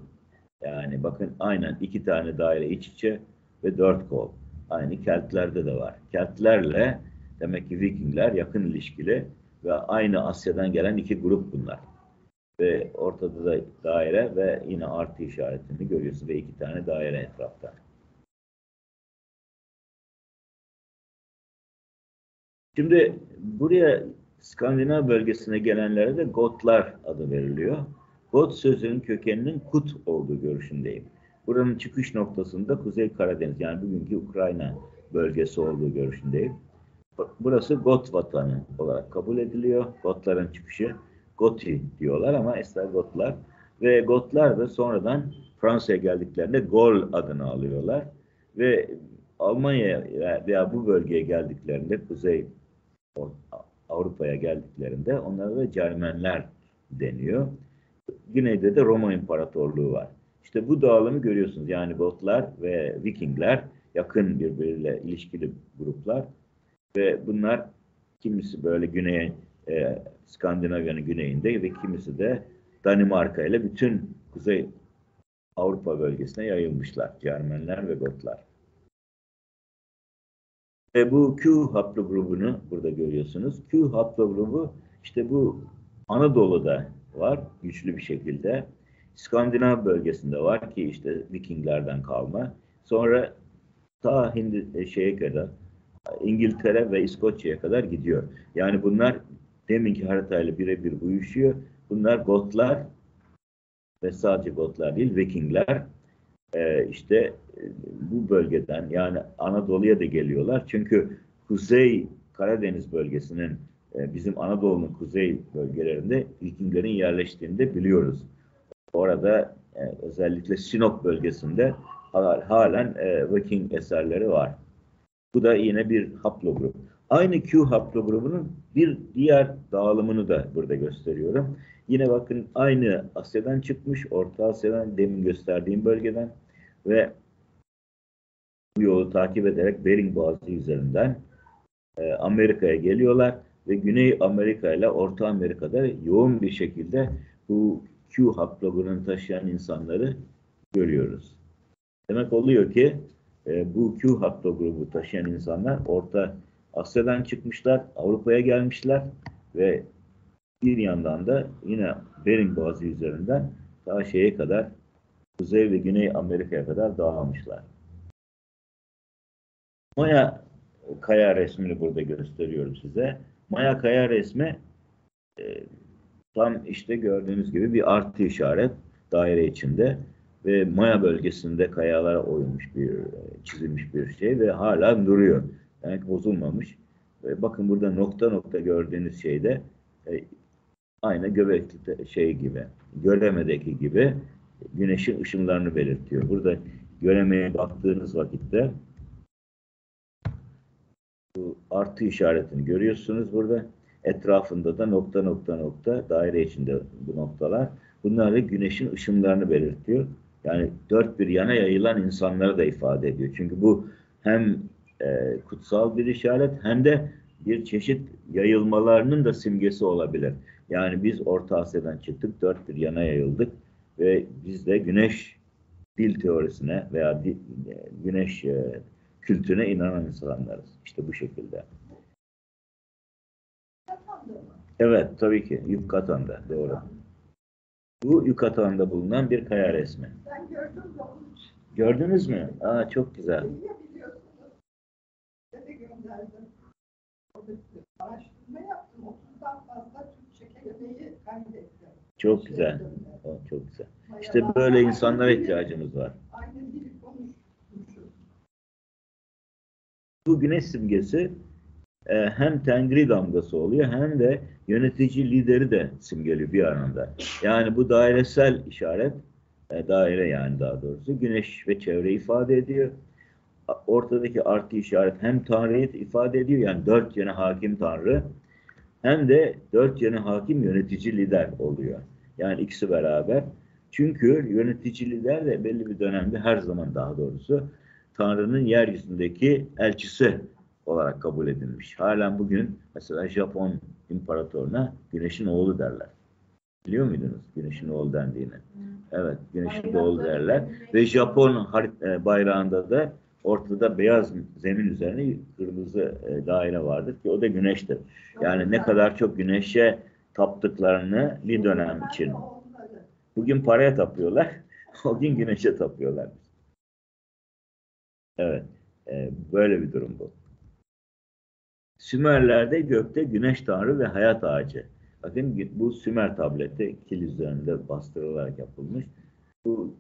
Yani bakın aynen iki tane daire iç içe ve dört kol. Aynı Keltlerde de var. Keltlerle demek ki Vikingler yakın ilişkili ve aynı Asya'dan gelen iki grup bunlar. Ve ortada da daire ve yine artı işaretini görüyorsun ve iki tane daire etrafta. Şimdi buraya İskandinav bölgesine gelenlere de Gotlar adı veriliyor. Got sözünün kökeninin Kut olduğu görüşündeyim. Buranın çıkış noktasında Kuzey Karadeniz yani bugünkü Ukrayna bölgesi olduğu görüşündeyim. Burası Got vatanı olarak kabul ediliyor. Gotların çıkışı Goti diyorlar ama esas Gotlar. Ve Gotlar da sonradan Fransa'ya geldiklerinde Gol adını alıyorlar. Ve Almanya'ya veya bu bölgeye geldiklerinde Kuzey Avrupa'ya geldiklerinde onlara da Cermenler deniyor. Güneyde de Roma İmparatorluğu var. İşte bu dağılımı görüyorsunuz. Yani Gotlar ve Vikingler yakın birbiriyle ilişkili gruplar. Ve bunlar kimisi böyle güneye, e, Skandinavya'nın güneyinde ve kimisi de Danimarka ile bütün Kuzey Avrupa bölgesine yayılmışlar. Cermenler ve Gotlar. Ve bu Q haplogrubunu burada görüyorsunuz. Q haplogrubu işte bu Anadolu'da var güçlü bir şekilde. İskandinav bölgesinde var ki işte Vikinglerden kalma. Sonra ta Hindi şeye kadar İngiltere ve İskoçya'ya kadar gidiyor. Yani bunlar deminki haritayla birebir uyuşuyor. Bunlar Gotlar ve sadece Gotlar değil Vikingler e, işte bu bölgeden yani Anadolu'ya da geliyorlar. Çünkü Kuzey Karadeniz bölgesinin e, bizim Anadolu'nun kuzey bölgelerinde Vikinglerin yerleştiğini de biliyoruz. Orada e, özellikle Sinop bölgesinde halen e, Viking eserleri var. Bu da yine bir haplogrup. Aynı Q haplogrubunun bir diğer dağılımını da burada gösteriyorum. Yine bakın aynı Asya'dan çıkmış, Orta Asya'dan demin gösterdiğim bölgeden ve bu yolu takip ederek Bering Boğazı üzerinden e, Amerika'ya geliyorlar ve Güney Amerika ile Orta Amerika'da yoğun bir şekilde bu Q haplogrubunu taşıyan insanları görüyoruz. Demek oluyor ki e, bu Q haplogrubu taşıyan insanlar Orta Asya'dan çıkmışlar, Avrupa'ya gelmişler ve bir yandan da yine Bering Boğazı üzerinden ta şeye kadar Kuzey ve Güney Amerika'ya kadar dağılmışlar. Maya kaya resmini burada gösteriyorum size. Maya kaya resmi e, tam işte gördüğünüz gibi bir artı işaret daire içinde ve Maya bölgesinde kayalara oyulmuş bir çizilmiş bir şey ve hala duruyor. Yani bozulmamış. Ve bakın burada nokta nokta gördüğünüz şeyde e, aynı göbekli şey gibi, göremedeki gibi güneşin ışınlarını belirtiyor. Burada göremeye baktığınız vakitte bu artı işaretini görüyorsunuz burada. Etrafında da nokta nokta nokta daire içinde bu noktalar. Bunlar da güneşin ışınlarını belirtiyor. Yani dört bir yana yayılan insanları da ifade ediyor. Çünkü bu hem e, kutsal bir işaret hem de bir çeşit yayılmalarının da simgesi olabilir. Yani biz Orta Asya'dan çıktık, dört bir yana yayıldık ve biz de güneş dil teorisine veya dil, güneş e, kültüne inanan insanlarız. İşte bu şekilde. Evet, tabii ki. Yukatan'da, doğru. Bu Yukatan'da bulunan bir kaya resmi. Ben gördüm Gördünüz mü? Aa, çok güzel. biliyorsunuz. Size de gönderdim. Orada bir araştırma yaptım. 30'dan fazla Türkçe kelimeyi kaydettim. Çok güzel. O çok güzel. İşte böyle insanlara ihtiyacımız var. Aynen gibi konuşmuşuz. Bu güneş simgesi e, hem tengri damgası oluyor hem de yönetici lideri de simgeliyor bir anında. Yani bu dairesel işaret, e, daire yani daha doğrusu güneş ve çevre ifade ediyor. Ortadaki artı işaret hem Tanrı'yı ifade ediyor yani dört yöne hakim Tanrı hem de dört yöne hakim yönetici lider oluyor. Yani ikisi beraber. Çünkü yönetici lider de belli bir dönemde her zaman daha doğrusu Tanrı'nın yeryüzündeki elçisi olarak kabul edilmiş. Halen bugün mesela Japon imparatoruna güneşin oğlu derler. Biliyor muydunuz güneşin oğlu dendiğini? Evet, güneşin oğlu derler. Ve Japon e, bayrağında da ortada beyaz zemin üzerine kırmızı e, daire vardır ki o da güneştir. Yani ne kadar çok güneşe taptıklarını bir dönem için. Bugün paraya tapıyorlar, o gün güneşe tapıyorlar. Evet, e, böyle bir durum bu. Sümerlerde gökte güneş tanrı ve hayat ağacı. Bakın bu Sümer tableti kil üzerinde bastırılarak yapılmış. Bu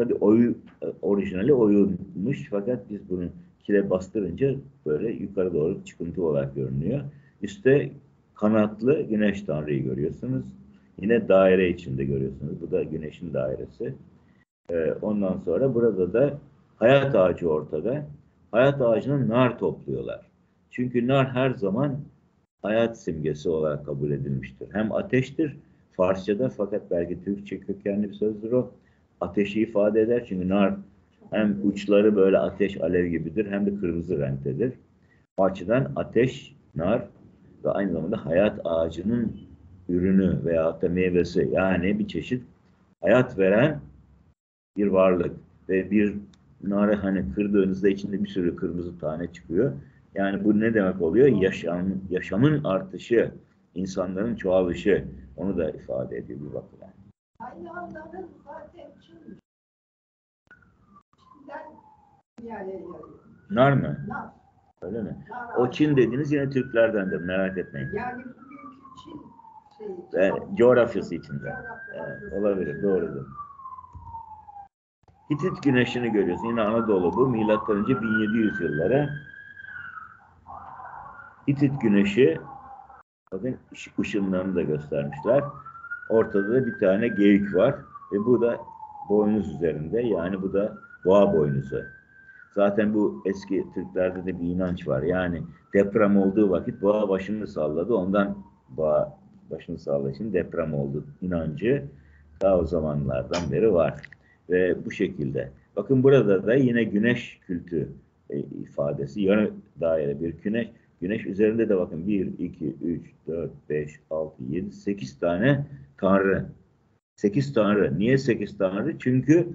tabi oyu, e, orijinali oyulmuş fakat biz bunu kile bastırınca böyle yukarı doğru çıkıntı olarak görünüyor. Üste kanatlı güneş tanrıyı görüyorsunuz. Yine daire içinde görüyorsunuz. Bu da güneşin dairesi. Ee, ondan sonra burada da hayat ağacı ortada. Hayat ağacına nar topluyorlar. Çünkü nar her zaman hayat simgesi olarak kabul edilmiştir. Hem ateştir Farsçada fakat belki Türkçe kökenli bir sözdür o. Ateşi ifade eder çünkü nar hem uçları böyle ateş alev gibidir hem de kırmızı renktedir. O açıdan ateş, nar ve aynı zamanda hayat ağacının ürünü veya da meyvesi yani bir çeşit hayat veren bir varlık ve bir narı hani kırdığınızda içinde bir sürü kırmızı tane çıkıyor. Yani bu ne demek oluyor? Yaşam, yaşamın artışı, insanların çoğalışı onu da ifade ediyor bir bakıma. Aynı zaten Nar mı? Nar. Öyle mi? nar O. Çin dediğiniz yine Türklerdendir merak etmeyin. Yani Çin şeyi. Ve coğrafyası içinde. Evet, olabilir, doğrudur. Hitit güneşini görüyorsun. Yine Anadolu bu. Milattan önce 1700 yıllara. Hitit güneşi bakın ış- ışınlarını da göstermişler. Ortada da bir tane geyik var ve bu da boynuz üzerinde. Yani bu da boğa boynuzu. Zaten bu eski Türklerde de bir inanç var. Yani deprem olduğu vakit boğa başını salladı. Ondan boğa başını salladığı için deprem oldu inancı daha o zamanlardan beri var. Ve bu şekilde. Bakın burada da yine güneş kültü e, ifadesi. Yarı daire bir güneş. Güneş üzerinde de bakın 1, 2, 3, 4, 5, 6, 7, 8 tane tanrı. 8 tanrı. Niye 8 tanrı? Çünkü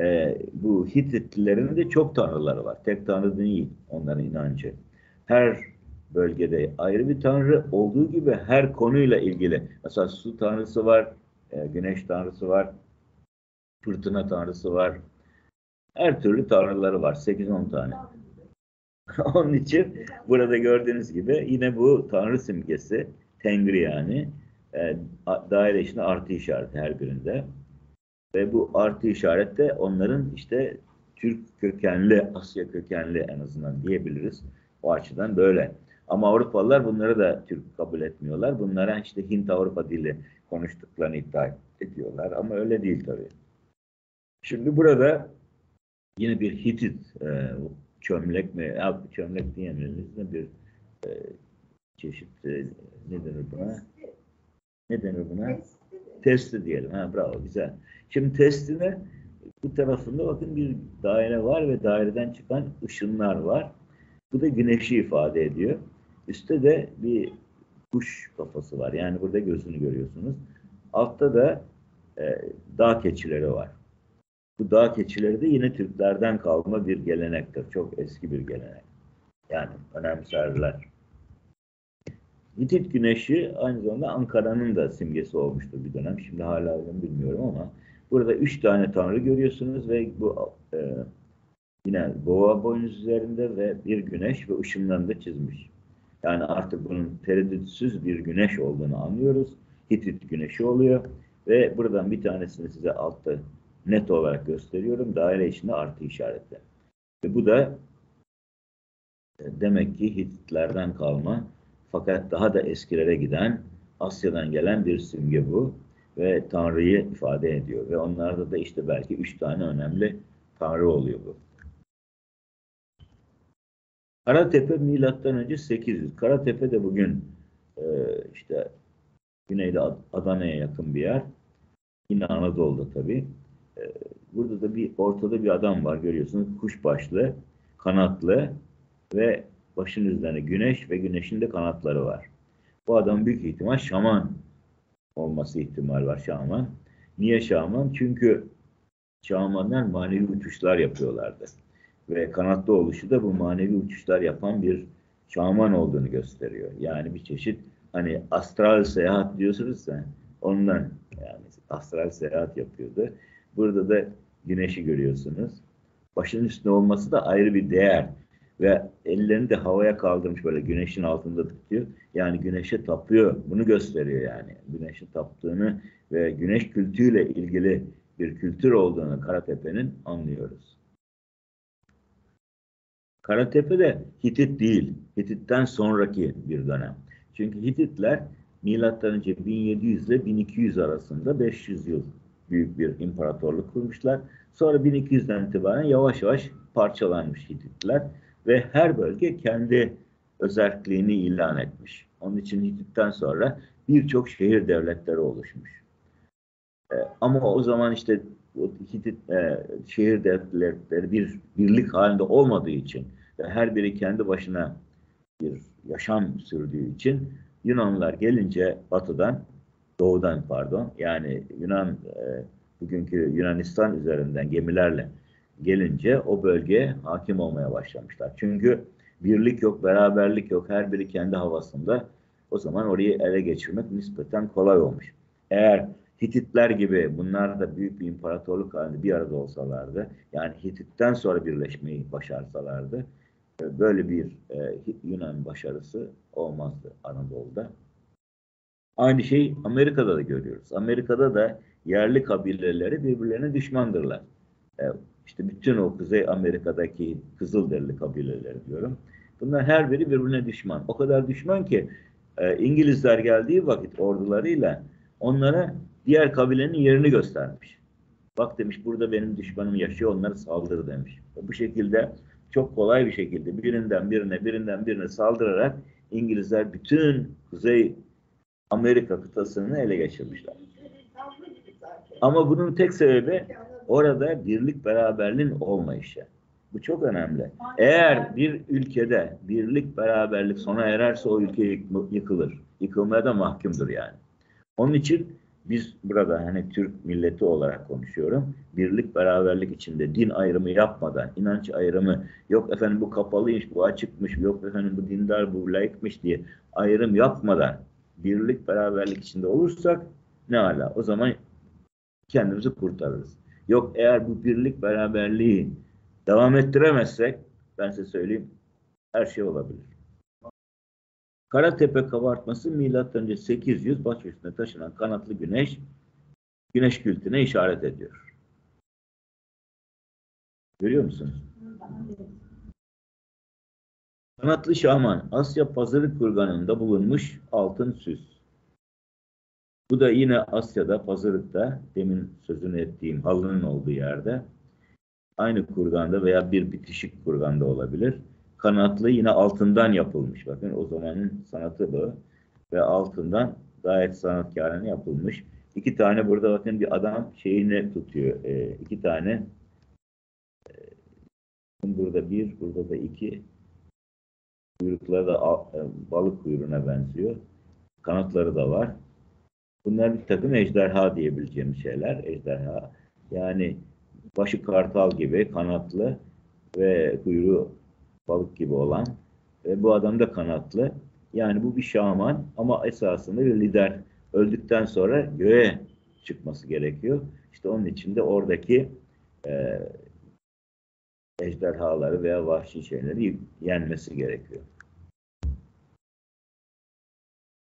e, bu Hititlilerin de çok tanrıları var. Tek tanrı değil onların inancı. Her bölgede ayrı bir tanrı olduğu gibi her konuyla ilgili. Mesela su tanrısı var, e, güneş tanrısı var, fırtına tanrısı var. Her türlü tanrıları var. 8-10 tane. Onun için burada gördüğünüz gibi yine bu tanrı simgesi, tengri yani, e, daire içinde artı işareti her birinde. Ve bu artı işaret de onların işte Türk kökenli, Asya kökenli en azından diyebiliriz. O açıdan böyle. Ama Avrupalılar bunları da Türk kabul etmiyorlar. Bunlara işte Hint-Avrupa dili konuştuklarını iddia ediyorlar. Ama öyle değil tabii. Şimdi burada yine bir Hitit e, çömlek mi? Ya, çömlek diyemeyiz de bir e, çeşit e, ne denir buna? Ne denir buna? Testi diyelim. Ha, bravo güzel. Şimdi testine bu tarafında bakın bir daire var ve daireden çıkan ışınlar var. Bu da güneşi ifade ediyor. Üstte de bir kuş kafası var. Yani burada gözünü görüyorsunuz. Altta da e, dağ keçileri var. Bu dağ keçileri de yine Türklerden kalma bir gelenektir. Çok eski bir gelenek. Yani önemserler. Hitit güneşi aynı zamanda Ankara'nın da simgesi olmuştur bir dönem. Şimdi hala bilmiyorum ama burada üç tane tanrı görüyorsunuz ve bu e, yine boğa boynuz üzerinde ve bir güneş ve ışınlarını çizmiş. Yani artık bunun tereddütsüz bir güneş olduğunu anlıyoruz. Hitit güneşi oluyor. Ve buradan bir tanesini size altta net olarak gösteriyorum. Daire içinde artı işareti. Ve bu da e, demek ki Hititlerden kalma fakat daha da eskilere giden Asya'dan gelen bir simge bu ve Tanrı'yı ifade ediyor ve onlarda da işte belki üç tane önemli Tanrı oluyor bu. Karatepe milattan önce 800. Karatepe de bugün e, işte güneyde Ad- Adana'ya yakın bir yer. Yine Anadolu'da tabii. E, burada da bir ortada bir adam var görüyorsunuz. Kuş başlı, kanatlı ve başın üzerine güneş ve güneşin de kanatları var. Bu adam büyük ihtimal şaman olması ihtimal var şaman. Niye şaman? Çünkü şamanlar manevi uçuşlar yapıyorlardı. Ve kanatlı oluşu da bu manevi uçuşlar yapan bir şaman olduğunu gösteriyor. Yani bir çeşit hani astral seyahat diyorsunuz ya ondan yani astral seyahat yapıyordu. Burada da güneşi görüyorsunuz. Başının üstünde olması da ayrı bir değer. Ve ellerini de havaya kaldırmış böyle güneşin altında tutuyor. Yani güneşe tapıyor. Bunu gösteriyor yani. Güneşe taptığını ve güneş kültüyle ilgili bir kültür olduğunu Karatepe'nin anlıyoruz. Karatepe de Hitit değil. Hitit'ten sonraki bir dönem. Çünkü Hititler milattan önce 1700 ile 1200 arasında 500 yıl büyük bir imparatorluk kurmuşlar. Sonra 1200'den itibaren yavaş yavaş parçalanmış Hititler ve her bölge kendi özelliğini ilan etmiş. Onun için Hitit'ten sonra birçok şehir devletleri oluşmuş. E, ama o zaman işte Hitit e, şehir devletleri bir birlik halinde olmadığı için ve her biri kendi başına bir yaşam sürdüğü için Yunanlılar gelince batıdan, doğudan pardon, yani Yunan e, bugünkü Yunanistan üzerinden gemilerle gelince o bölgeye hakim olmaya başlamışlar. Çünkü birlik yok, beraberlik yok, her biri kendi havasında. O zaman orayı ele geçirmek nispeten kolay olmuş. Eğer Hititler gibi bunlar da büyük bir imparatorluk halinde bir arada olsalardı, yani Hitit'ten sonra birleşmeyi başarsalardı, e, böyle bir e, Yunan başarısı olmazdı Anadolu'da. Aynı şey Amerika'da da görüyoruz. Amerika'da da yerli kabileleri birbirlerine düşmandırlar. E, işte bütün o Kuzey Amerika'daki Kızılderili kabileleri diyorum. Bunlar her biri birbirine düşman. O kadar düşman ki e, İngilizler geldiği vakit ordularıyla onlara diğer kabilenin yerini göstermiş. Bak demiş burada benim düşmanım yaşıyor onları saldır demiş. Bu şekilde çok kolay bir şekilde birinden birine birinden birine saldırarak İngilizler bütün Kuzey Amerika kıtasını ele geçirmişler. Ama bunun tek sebebi orada birlik beraberliğin olmayışı. Bu çok önemli. Eğer bir ülkede birlik beraberlik sona ererse o ülke yık- yıkılır. Yıkılmaya da mahkumdur yani. Onun için biz burada hani Türk milleti olarak konuşuyorum. Birlik beraberlik içinde din ayrımı yapmadan, inanç ayrımı yok efendim bu kapalıymış, bu açıkmış, yok efendim bu dindar, bu laikmiş diye ayrım yapmadan birlik beraberlik içinde olursak ne ala. O zaman kendimizi kurtarırız. Yok eğer bu birlik beraberliği devam ettiremezsek ben size söyleyeyim her şey olabilir. Karatepe kabartması önce 800 baş üstüne taşınan kanatlı güneş güneş kültüne işaret ediyor. Görüyor musunuz? Kanatlı şaman Asya pazarı kurganında bulunmuş altın süs. Bu da yine Asya'da, pazarlıkta, demin sözünü ettiğim halının olduğu yerde, aynı kurganda veya bir bitişik kurganda olabilir. Kanatlı yine altından yapılmış. Bakın o zamanın sanatı bu. Ve altından gayet sanatkarane yapılmış. İki tane burada bakın bir adam şeyini tutuyor. E, iki tane e, burada bir, burada da iki kuyrukları da e, balık kuyruğuna benziyor. Kanatları da var. Bunlar bir takım ejderha diyebileceğimiz şeyler. Ejderha. Yani başı kartal gibi kanatlı ve kuyruğu balık gibi olan ve bu adam da kanatlı. Yani bu bir şaman ama esasında bir lider. Öldükten sonra göğe çıkması gerekiyor. İşte onun için de oradaki e, ejderhaları veya vahşi şeyleri yenmesi gerekiyor.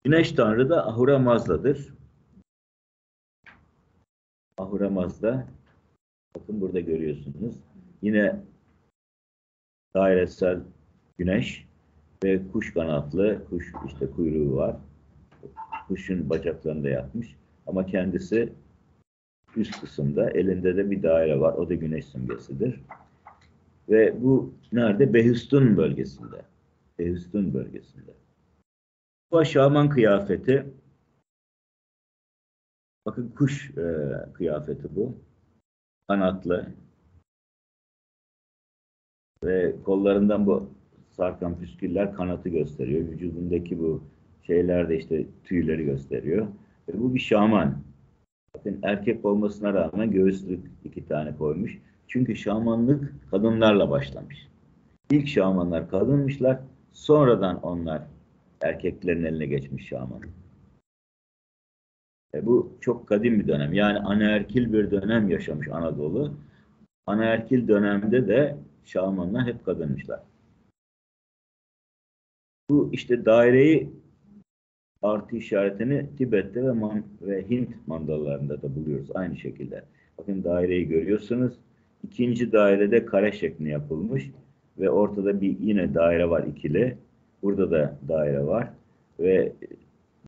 Güneş tanrı da Ahura Mazda'dır. Ahura bakın burada görüyorsunuz. Yine dairesel güneş ve kuş kanatlı, kuş işte kuyruğu var. Kuşun bacaklarını da yapmış. Ama kendisi üst kısımda, elinde de bir daire var. O da güneş simgesidir. Ve bu nerede? Behüstun bölgesinde. Behüstun bölgesinde. Bu şaman kıyafeti. Bakın kuş e, kıyafeti bu. Kanatlı. Ve kollarından bu sarkan püsküller kanatı gösteriyor. Vücudundaki bu şeyler de işte tüyleri gösteriyor. Ve bu bir şaman. Bakın erkek olmasına rağmen göğüslük iki tane koymuş. Çünkü şamanlık kadınlarla başlamış. İlk şamanlar kadınmışlar. Sonradan onlar erkeklerin eline geçmiş şaman. E bu çok kadim bir dönem. Yani anaerkil bir dönem yaşamış Anadolu. Anaerkil dönemde de şamanlar hep kadınmışlar. Bu işte daireyi artı işaretini Tibet'te ve, Man ve Hint mandalarında da buluyoruz aynı şekilde. Bakın daireyi görüyorsunuz. İkinci dairede kare şeklinde yapılmış ve ortada bir yine daire var ikili. Burada da daire var ve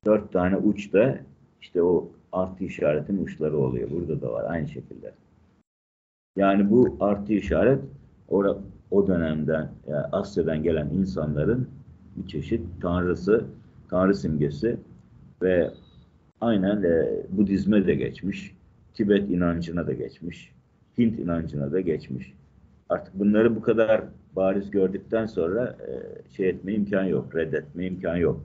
dört tane uç da işte o artı işaretin uçları oluyor. Burada da var aynı şekilde. Yani bu artı işaret o, o dönemden yani Asya'dan gelen insanların bir çeşit tanrısı, tanrı simgesi ve aynen e, Budizme de geçmiş, Tibet inancına da geçmiş, Hint inancına da geçmiş. Artık bunları bu kadar bariz gördükten sonra e, şey etme imkan yok, reddetme imkan yok.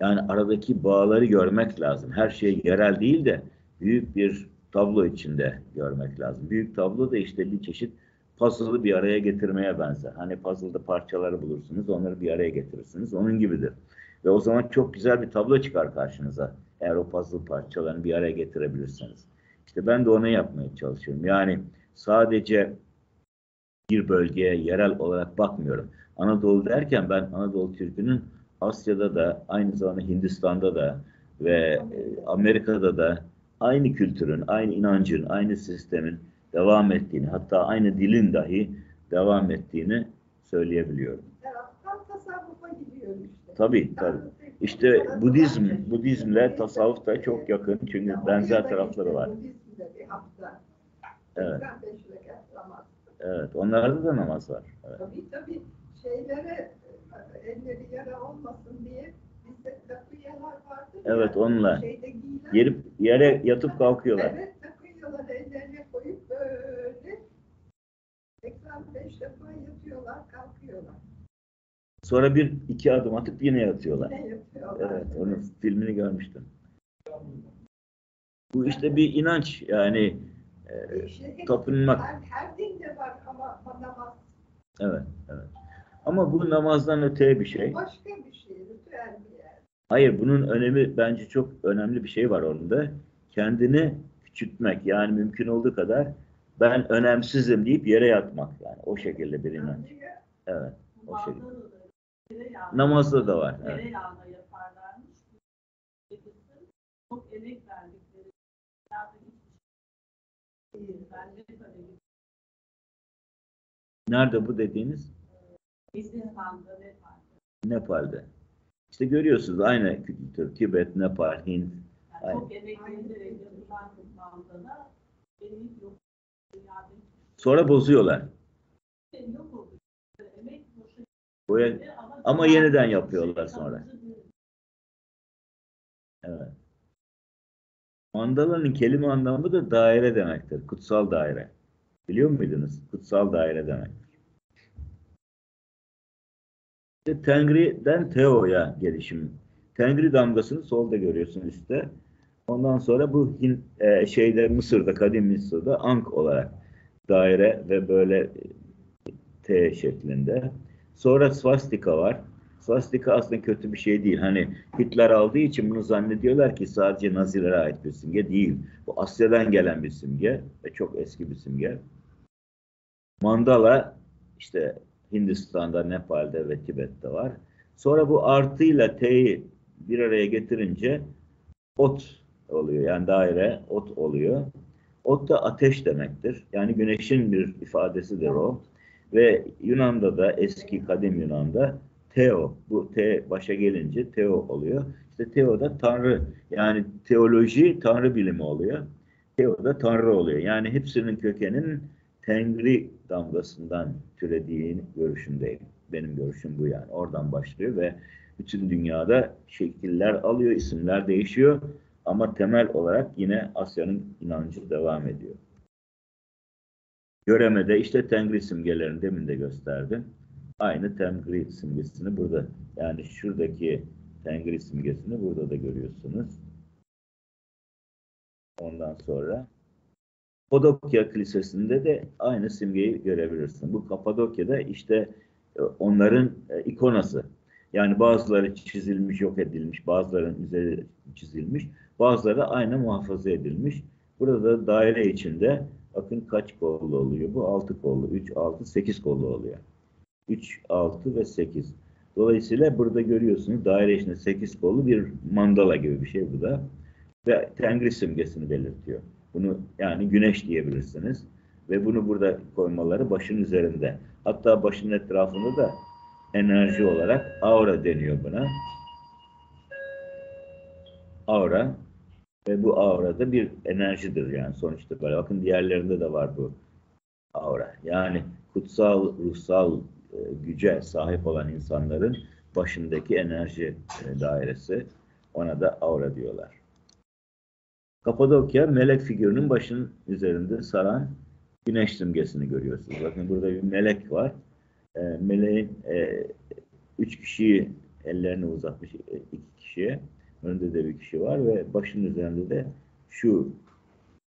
Yani aradaki bağları görmek lazım. Her şey yerel değil de büyük bir tablo içinde görmek lazım. Büyük tablo da işte bir çeşit puzzle'ı bir araya getirmeye benzer. Hani puzzle'da parçaları bulursunuz, onları bir araya getirirsiniz. Onun gibidir. Ve o zaman çok güzel bir tablo çıkar karşınıza. Eğer o puzzle parçalarını bir araya getirebilirseniz. İşte ben de onu yapmaya çalışıyorum. Yani sadece bir bölgeye yerel olarak bakmıyorum. Anadolu derken ben Anadolu Türk'ünün Asya'da da aynı zamanda Hindistan'da da ve e, Amerika'da da aynı kültürün, aynı inancın, aynı sistemin devam ettiğini, hatta aynı dilin dahi devam ettiğini söyleyebiliyorum. Taraftan tasavvufa gidiyor işte. Tabii, tabii. İşte Budizm, Budizmle tasavvuf da çok yakın çünkü benzer tarafları var. Budizm'de bir. Evet. 85 rekat namaz. Evet, onlarda da namaz var. Evet. Tabii tabii şeylere elleri yara olmasın diye bizde takviyeler vardır. Evet, onunla. Şeyde giyilen. Yerip, yere yatıp kalkıyorlar. Evet takviyeler ellerine koyup böyle 85 defa yatıyorlar kalkıyorlar. Sonra bir iki adım atıp yine yatıyorlar. Yine yatıyorlar. Evet, onun filmini görmüştüm. Bu işte bir inanç yani e, hep- tapınmak. Her, her dinde var ama namaz Evet, evet. Ama bu namazdan öteye bir şey. başka bir şey, ritüel bir yer. Hayır, bunun önemi bence çok önemli bir şey var onda. Kendini küçültmek yani mümkün olduğu kadar ben önemsizim deyip yere yatmak yani o şekilde bir inanç. Evet, o şekilde. Namazda da var. Evet. Çok emek verdikleri. Şey Nerede bu dediğiniz? Nepal'de. İşte görüyorsunuz aynı kültür. Tibet, Nepal, Hint. Yani çok Sonra bozuyorlar. şey Boya, ama yeniden yapıyorlar sonra. Evet. Mandalanın kelime anlamı da daire demektir. Kutsal daire. Biliyor muydunuz? Kutsal daire demek. İşte Tengri'den Teo'ya gelişim. Tengri damgasını solda görüyorsun üstte. Ondan sonra bu Hin, e, şeyde Mısır'da, kadim Mısır'da Ankh olarak daire ve böyle T şeklinde. Sonra swastika var. Swastika aslında kötü bir şey değil. Hani Hitler aldığı için bunu zannediyorlar ki sadece Nazilere ait bir simge değil. Bu Asya'dan gelen bir simge ve çok eski bir simge. Mandala işte Hindistan'da, Nepal'de ve Tibet'te var. Sonra bu artıyla T'yi bir araya getirince ot oluyor. Yani daire ot oluyor. Ot da ateş demektir. Yani güneşin bir ifadesidir o. Ve Yunan'da da eski kadim Yunan'da Teo, bu T başa gelince Teo oluyor. İşte Teo da Tanrı. Yani teoloji Tanrı bilimi oluyor. Teo da Tanrı oluyor. Yani hepsinin kökenin Tengri damgasından türediği görüşündeyim. Benim görüşüm bu yani. Oradan başlıyor ve bütün dünyada şekiller alıyor, isimler değişiyor. Ama temel olarak yine Asya'nın inancı devam ediyor. Göremede işte Tengri simgelerini demin de gösterdim. Aynı Tengri simgesini burada. Yani şuradaki Tengri simgesini burada da görüyorsunuz. Ondan sonra Kapadokya Kilisesi'nde de aynı simgeyi görebilirsin. Bu Kapadokya'da işte e, onların e, ikonası. Yani bazıları çizilmiş, yok edilmiş, bazılarının üzeri çizilmiş, bazıları aynı muhafaza edilmiş. Burada da daire içinde bakın kaç kollu oluyor bu? 6 kollu, 3, 6, 8 kollu oluyor. 3, 6 ve 8. Dolayısıyla burada görüyorsunuz daire içinde 8 kollu bir mandala gibi bir şey bu da. Ve Tengri simgesini belirtiyor. Bunu yani güneş diyebilirsiniz. Ve bunu burada koymaları başın üzerinde. Hatta başın etrafında da enerji olarak aura deniyor buna. Aura ve bu aura da bir enerjidir yani sonuçta böyle. Bakın diğerlerinde de var bu aura. Yani kutsal, ruhsal e, güce sahip olan insanların başındaki enerji e, dairesi. Ona da aura diyorlar. Kapadokya melek figürünün başının üzerinde saran güneş simgesini görüyorsunuz. Bakın burada bir melek var. E, meleğin e, üç kişiyi ellerini uzatmış e, iki kişiye. Önünde de bir kişi var ve başının üzerinde de şu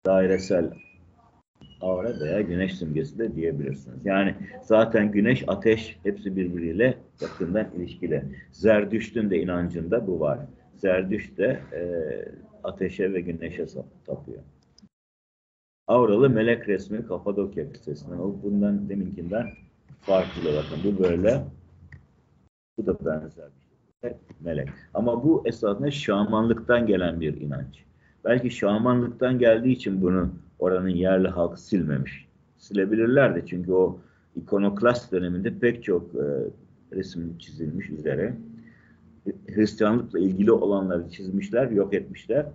dairesel aura veya güneş simgesi de diyebilirsiniz. Yani zaten güneş, ateş hepsi birbiriyle yakından ilişkili. Zerdüşt'ün de inancında bu var. Zerdüşt de e, ateşe ve güneşe tapıyor. Auralı melek resmi Kapadokya Kilisesi'nden. O bundan deminkinden farklı bakın. Bu böyle. Bu da benzer bir şey. Melek. Ama bu esasında şamanlıktan gelen bir inanç. Belki şamanlıktan geldiği için bunu oranın yerli halkı silmemiş. Silebilirlerdi çünkü o ikonoklast döneminde pek çok e, resim çizilmiş üzere. Hristiyanlıkla ilgili olanları çizmişler, yok etmişler.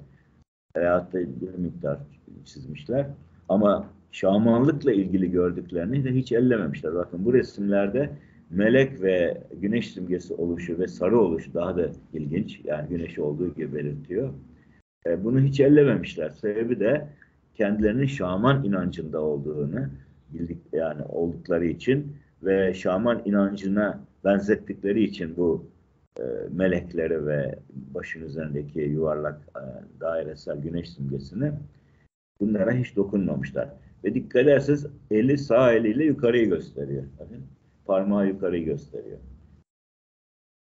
Hayatta bir miktar çizmişler. Ama şamanlıkla ilgili gördüklerini de hiç ellememişler. Bakın bu resimlerde melek ve güneş simgesi oluşu ve sarı oluşu daha da ilginç. Yani güneşi olduğu gibi belirtiyor. E, bunu hiç ellememişler. Sebebi de kendilerinin şaman inancında olduğunu bildik yani oldukları için ve şaman inancına benzettikleri için bu e, melekleri ve başın üzerindeki yuvarlak e, dairesel güneş simgesini bunlara hiç dokunmamışlar. Ve dikkat ederseniz eli sağ eliyle yukarıyı gösteriyor. Bakın, parmağı yukarıyı gösteriyor.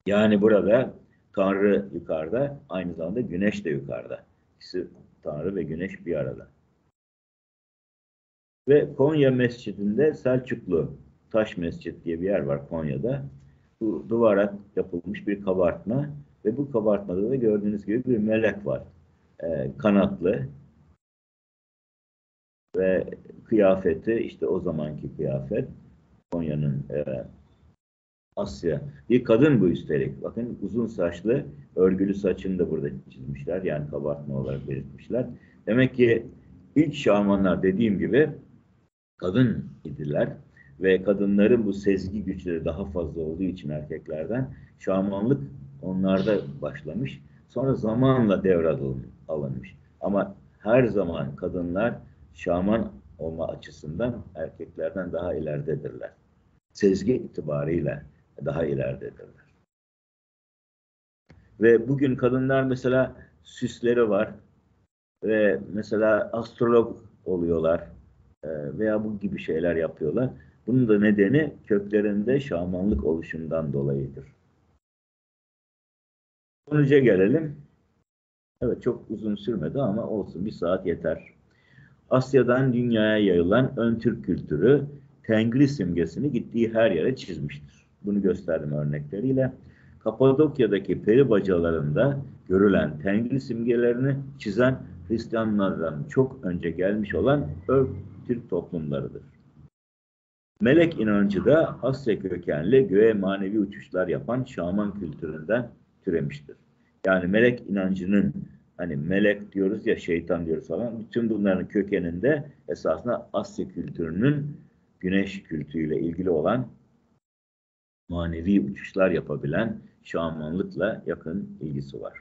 Yani burada Tanrı yukarıda, aynı zamanda Güneş de yukarıda. İkisi Tanrı ve Güneş bir arada. Ve Konya Mescidinde Selçuklu Taş Mescid diye bir yer var Konya'da. Bu duvara yapılmış bir kabartma ve bu kabartmada da gördüğünüz gibi bir melek var. Ee, kanatlı ve kıyafeti işte o zamanki kıyafet Konya'nın e, Asya. Bir kadın bu üstelik. Bakın uzun saçlı, örgülü saçını da burada çizmişler. Yani kabartma olarak belirtmişler. Demek ki ilk şamanlar dediğim gibi kadın idiler ve kadınların bu sezgi güçleri daha fazla olduğu için erkeklerden şamanlık onlarda başlamış. Sonra zamanla devralınmış. Ama her zaman kadınlar şaman olma açısından erkeklerden daha ileridedirler. Sezgi itibarıyla daha ileridedirler. Ve bugün kadınlar mesela süsleri var ve mesela astrolog oluyorlar veya bu gibi şeyler yapıyorlar. Bunun da nedeni köklerinde şamanlık oluşundan dolayıdır. Sonuca gelelim. Evet çok uzun sürmedi ama olsun bir saat yeter. Asya'dan dünyaya yayılan ön Türk kültürü Tengri simgesini gittiği her yere çizmiştir. Bunu gösterdim örnekleriyle. Kapadokya'daki peri bacalarında görülen Tengri simgelerini çizen Hristiyanlardan çok önce gelmiş olan Türk toplumlarıdır. Melek inancı da Asya kökenli göğe manevi uçuşlar yapan şaman kültüründen türemiştir. Yani melek inancının hani melek diyoruz ya şeytan diyoruz falan bütün bunların kökeninde esasında Asya kültürünün güneş kültüyle ilgili olan manevi uçuşlar yapabilen şamanlıkla yakın ilgisi var.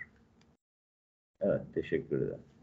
Evet, teşekkür ederim.